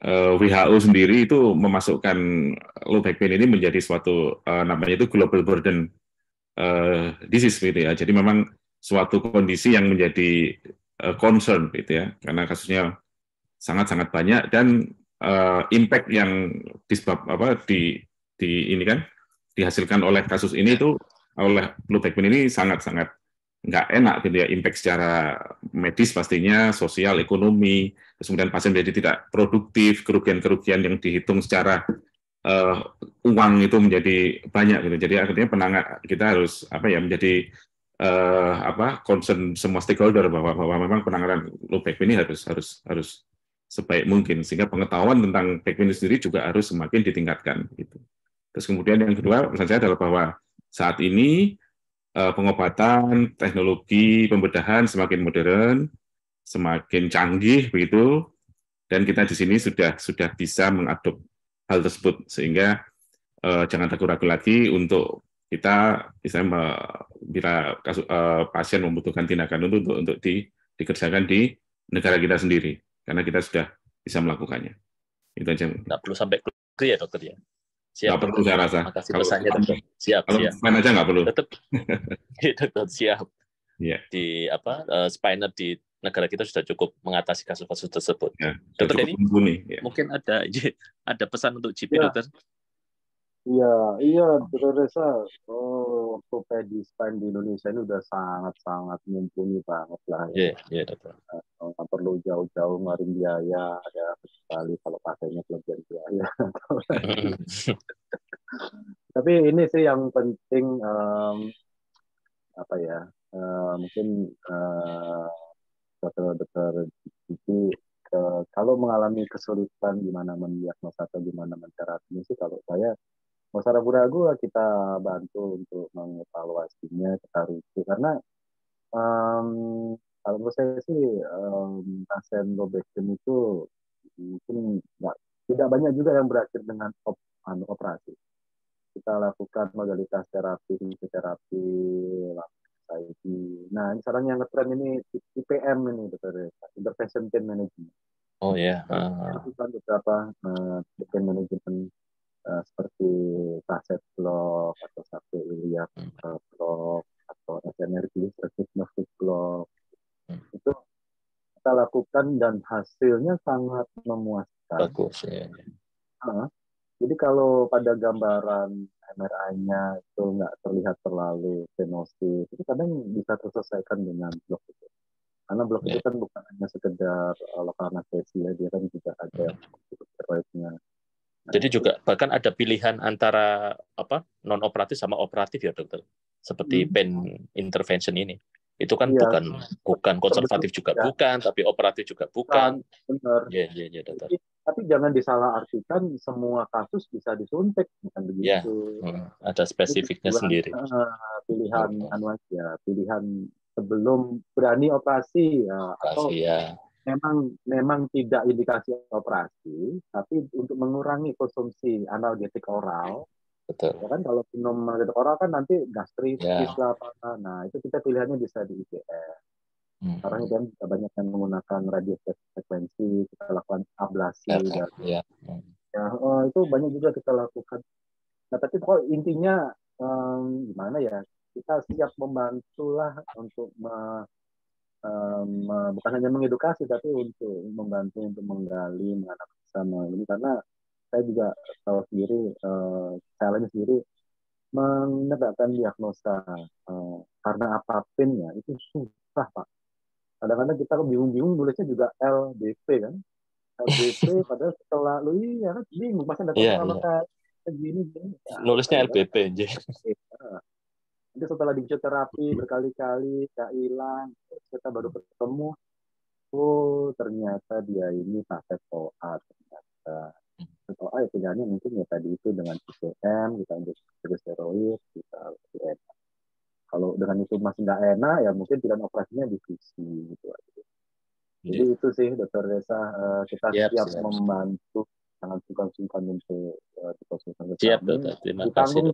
Speaker 5: Uh, eh, WHO sendiri itu memasukkan low back pain ini menjadi suatu uh, namanya itu global burden uh, disease gitu ya. Jadi memang suatu kondisi yang menjadi uh, concern gitu ya, karena kasusnya sangat-sangat banyak dan uh, impact yang disebab apa di di ini kan dihasilkan oleh kasus ini itu oleh low back pain ini sangat-sangat nggak enak gitu ya impact secara medis pastinya sosial ekonomi. Terus kemudian pasien menjadi tidak produktif kerugian-kerugian yang dihitung secara uh, uang itu menjadi banyak gitu. Jadi akhirnya penangan kita harus apa ya menjadi uh, apa concern semua stakeholder bahwa bahwa memang penanganan pain ini harus harus harus sebaik mungkin. Sehingga pengetahuan tentang back pain sendiri juga harus semakin ditingkatkan gitu. Terus kemudian yang kedua pesan saya adalah bahwa saat ini Eh, pengobatan, teknologi pembedahan semakin modern, semakin canggih begitu, dan kita di sini sudah sudah bisa mengadop hal tersebut sehingga uh, jangan ragu-ragu lagi untuk kita bisa bila kasus, uh, pasien membutuhkan tindakan untuk untuk, untuk di, dikerjakan di negara kita sendiri karena kita sudah bisa melakukannya. Itu aja.
Speaker 3: Nggak perlu sampai ke ya dokter ya.
Speaker 5: Siap. Nggak perlu saya rasa.
Speaker 3: Makasih kalau, pesannya dokter. Siap,
Speaker 5: kalau
Speaker 3: siap.
Speaker 5: main aja nggak perlu.
Speaker 3: Tetap. [LAUGHS] Iya, dokter siap.
Speaker 5: Iya.
Speaker 3: Di apa uh, spiner di negara kita sudah cukup mengatasi kasus-kasus tersebut.
Speaker 5: Ya,
Speaker 3: dokter ini ya. mungkin ada [LAUGHS] ada pesan untuk GP ya. dokter.
Speaker 4: Iya, iya, Dokter Reza, oh, ortopedi spine di Indonesia ini udah sangat-sangat mumpuni banget lah.
Speaker 3: Ya. Iya, yeah, iya, yeah, dokter.
Speaker 4: Nggak perlu jauh-jauh ngarin biaya, ada sekali kalau pakainya kelebihan biaya. [LAUGHS] Tapi ini sih yang penting, um, apa ya, uh, mungkin uh, dokter-dokter itu uh, kalau mengalami kesulitan gimana mendiagnosa atau gimana menterapi sih kalau saya nggak usah ragu-ragu lah kita bantu untuk mengevaluasinya kita rujuk karena um, kalau menurut saya sih um, back pain itu mungkin nggak tidak banyak juga yang berakhir dengan op, anu, operasi kita lakukan modalitas terapi fisioterapi Nah, ini sekarang yang ngetren ini IPM ini, betul Intervention Pain Management.
Speaker 3: Oh ya. Yeah.
Speaker 4: Uh. Itu kan beberapa uh, pain management uh, seperti kaset block atau satu iliak uh, block atau energi nervous block hmm. itu kita lakukan dan hasilnya sangat memuaskan.
Speaker 3: Bagus ya.
Speaker 4: Uh, jadi kalau pada gambaran MRI-nya itu nggak terlihat terlalu stenosis, itu kadang bisa terselesaikan dengan blok itu. Karena blok yeah. itu kan bukan hanya sekedar lokal anestesia, dia kan juga ada hmm. steroidnya.
Speaker 3: Jadi juga bahkan ada pilihan antara apa non operatif sama operatif ya dokter, seperti hmm. pen intervention ini. Itu kan ya. bukan bukan konservatif juga ya. bukan, tapi operatif juga bukan.
Speaker 4: Benar.
Speaker 3: Ya, ya, ya, dokter.
Speaker 4: Tapi, tapi jangan disalahartikan semua kasus bisa disuntik, bukan begitu. Ya,
Speaker 3: hmm, ada spesifiknya Jadi, sendiri.
Speaker 4: Uh, pilihan anu aja, pilihan sebelum berani operasi ya
Speaker 3: Operasi,
Speaker 4: atau
Speaker 3: ya.
Speaker 4: Memang memang tidak indikasi operasi, tapi untuk mengurangi konsumsi analgetik oral,
Speaker 3: Betul.
Speaker 4: ya kan kalau minum analgetik oral kan nanti gastritis
Speaker 3: Ya.
Speaker 4: lah apa, nah itu kita pilihannya bisa di IGR.
Speaker 3: Hmm.
Speaker 4: Sekarang kan kita banyak yang menggunakan radiofrekuensi, kita lakukan ablasi
Speaker 3: Ya,
Speaker 4: dan
Speaker 3: ya. Hmm.
Speaker 4: ya oh, itu banyak juga kita lakukan. Nah tapi kok intinya em, gimana ya kita siap membantulah untuk me- me- bukan hanya mengedukasi tapi untuk membantu untuk menggali menganalisa ini karena saya juga tahu sendiri eh, challenge sendiri menegakkan diagnosa eh, karena apa pun ya itu susah pak kadang-kadang kita bingung-bingung nulisnya juga LDP kan LDP [LAUGHS] padahal setelah lu iya kan bingung masa datang
Speaker 3: Iya,
Speaker 4: sama
Speaker 3: iya.
Speaker 4: kayak gini gini Ya,
Speaker 3: Nulisnya
Speaker 4: apa ya?
Speaker 3: LBP, J.
Speaker 4: Nanti setelah di fisioterapi berkali-kali gak hilang, kita baru ketemu, oh ternyata dia ini pakai OA ternyata. OA ya pilihannya mungkin ya tadi itu dengan PCM, kita untuk steroid, kita enak. Kalau dengan itu masih nggak enak, ya mungkin pilihan operasinya divisi gitu. Jadi itu sih Dokter Desa, eh, kita
Speaker 3: Siap,
Speaker 4: siap,
Speaker 3: siap.
Speaker 4: membantu, jangan sungkan-sungkan untuk ke
Speaker 3: Siap, dokter. Terima kasih.
Speaker 4: Ditanggung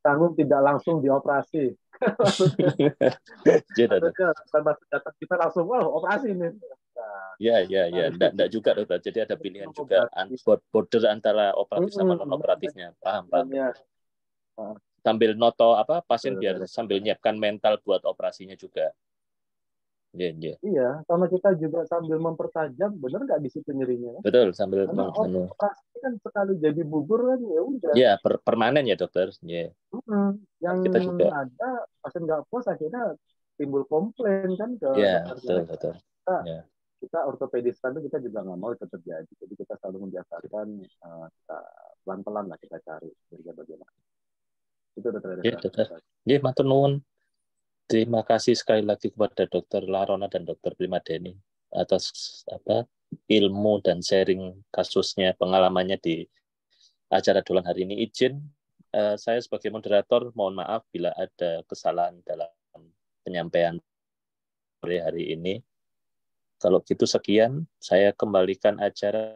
Speaker 3: Dok.
Speaker 4: tidak, tidak langsung dioperasi. [LAUGHS]
Speaker 3: Dokter.
Speaker 4: Maksudnya datang kita langsung wah operasi nih. Nah,
Speaker 3: Ya, ya, ya. Nggak, nggak juga, dokter. Jadi ada pilihan juga border antara operatif sama non operatifnya. Paham, paham.
Speaker 4: makanya,
Speaker 3: Sambil noto apa pasien biar sambil nyiapkan mental buat operasinya juga. Ya, ya.
Speaker 4: iya, sama kita juga sambil mempertajam, bener nggak di situ nyerinya? kan?
Speaker 3: Betul, sambil
Speaker 4: Karena operasi kan sekali jadi bubur kan ya udah.
Speaker 3: Ya, per- permanen ya, dokter. Ya.
Speaker 4: Mm-mm. Yang
Speaker 3: Kita juga.
Speaker 4: ada pasien nggak puas akhirnya timbul komplain kan ke
Speaker 3: Ya,
Speaker 4: dokter.
Speaker 3: betul, betul.
Speaker 4: kita ortopedis kan kita juga nggak mau itu terjadi. Jadi kita selalu membiasakan eh, kita pelan-pelan lah kita cari sehingga bagaimana. Itu dokter
Speaker 3: Ya, dokter. Ya, matur nuwun. Terima kasih sekali lagi kepada Dokter Larona dan Dokter Primadeni atas apa ilmu dan sharing kasusnya, pengalamannya di acara dolan hari ini. Izin eh, saya sebagai moderator mohon maaf bila ada kesalahan dalam penyampaian sore hari ini. Kalau gitu sekian, saya kembalikan acara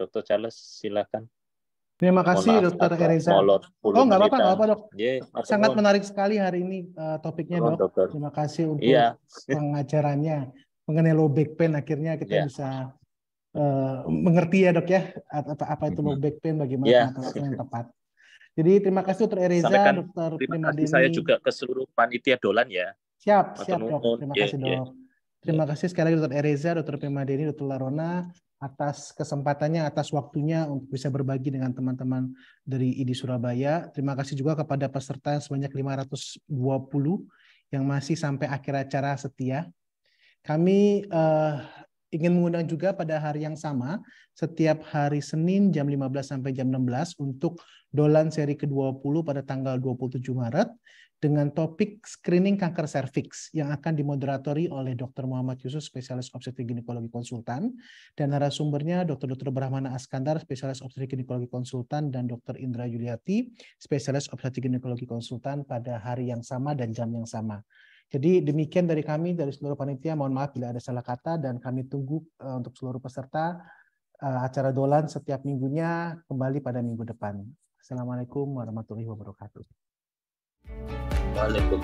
Speaker 3: Dokter Charles silakan.
Speaker 1: Terima kasih Dokter Ereza.
Speaker 3: molor 10
Speaker 1: Oh nggak apa-apa, nggak apa dok.
Speaker 3: Ye, matur
Speaker 1: Sangat menarik sekali hari ini eh, topiknya dok.
Speaker 3: dokter.
Speaker 1: Terima kasih untuk
Speaker 3: Iya.
Speaker 1: pengajarannya mengenai low back pain. Akhirnya kita
Speaker 3: Iya.
Speaker 1: bisa eh, mengerti ya dok ya apa apa itu low back pain, bagaimana
Speaker 3: Iya.
Speaker 1: pengetahuan yang tepat. Jadi terima kasih Dokter Ereza,
Speaker 3: Sampaikan
Speaker 1: Dokter
Speaker 3: Terima kasih saya juga ke seluruh panitia dolan ya.
Speaker 1: Siap, siap dok. Terima kasih dok. Terima kasih sekali lagi Dokter Ereza, Dokter Primadeni, Dokter Larona atas kesempatannya, atas waktunya untuk bisa berbagi dengan teman-teman dari ID Surabaya. Terima kasih juga kepada peserta sebanyak 520 yang masih sampai akhir acara setia. Kami eh, ingin mengundang juga pada hari yang sama, setiap hari Senin jam 15 sampai jam 16 untuk Dolan seri ke-20 pada tanggal 27 Maret dengan topik screening kanker serviks yang akan dimoderatori oleh Dr. Muhammad Yusuf, spesialis obstetrik ginekologi konsultan, dan narasumbernya Dr. Dr. Brahmana Askandar, spesialis obstetrik ginekologi konsultan, dan Dr. Indra Yuliati, spesialis obstetrik ginekologi konsultan pada hari yang sama dan jam yang sama. Jadi demikian dari kami, dari seluruh panitia. Mohon maaf bila ada salah kata, dan kami tunggu eh, untuk seluruh peserta eh, acara Dolan setiap minggunya kembali pada minggu depan. Assalamualaikum warahmatullahi wabarakatuh.
Speaker 3: Vale, pues.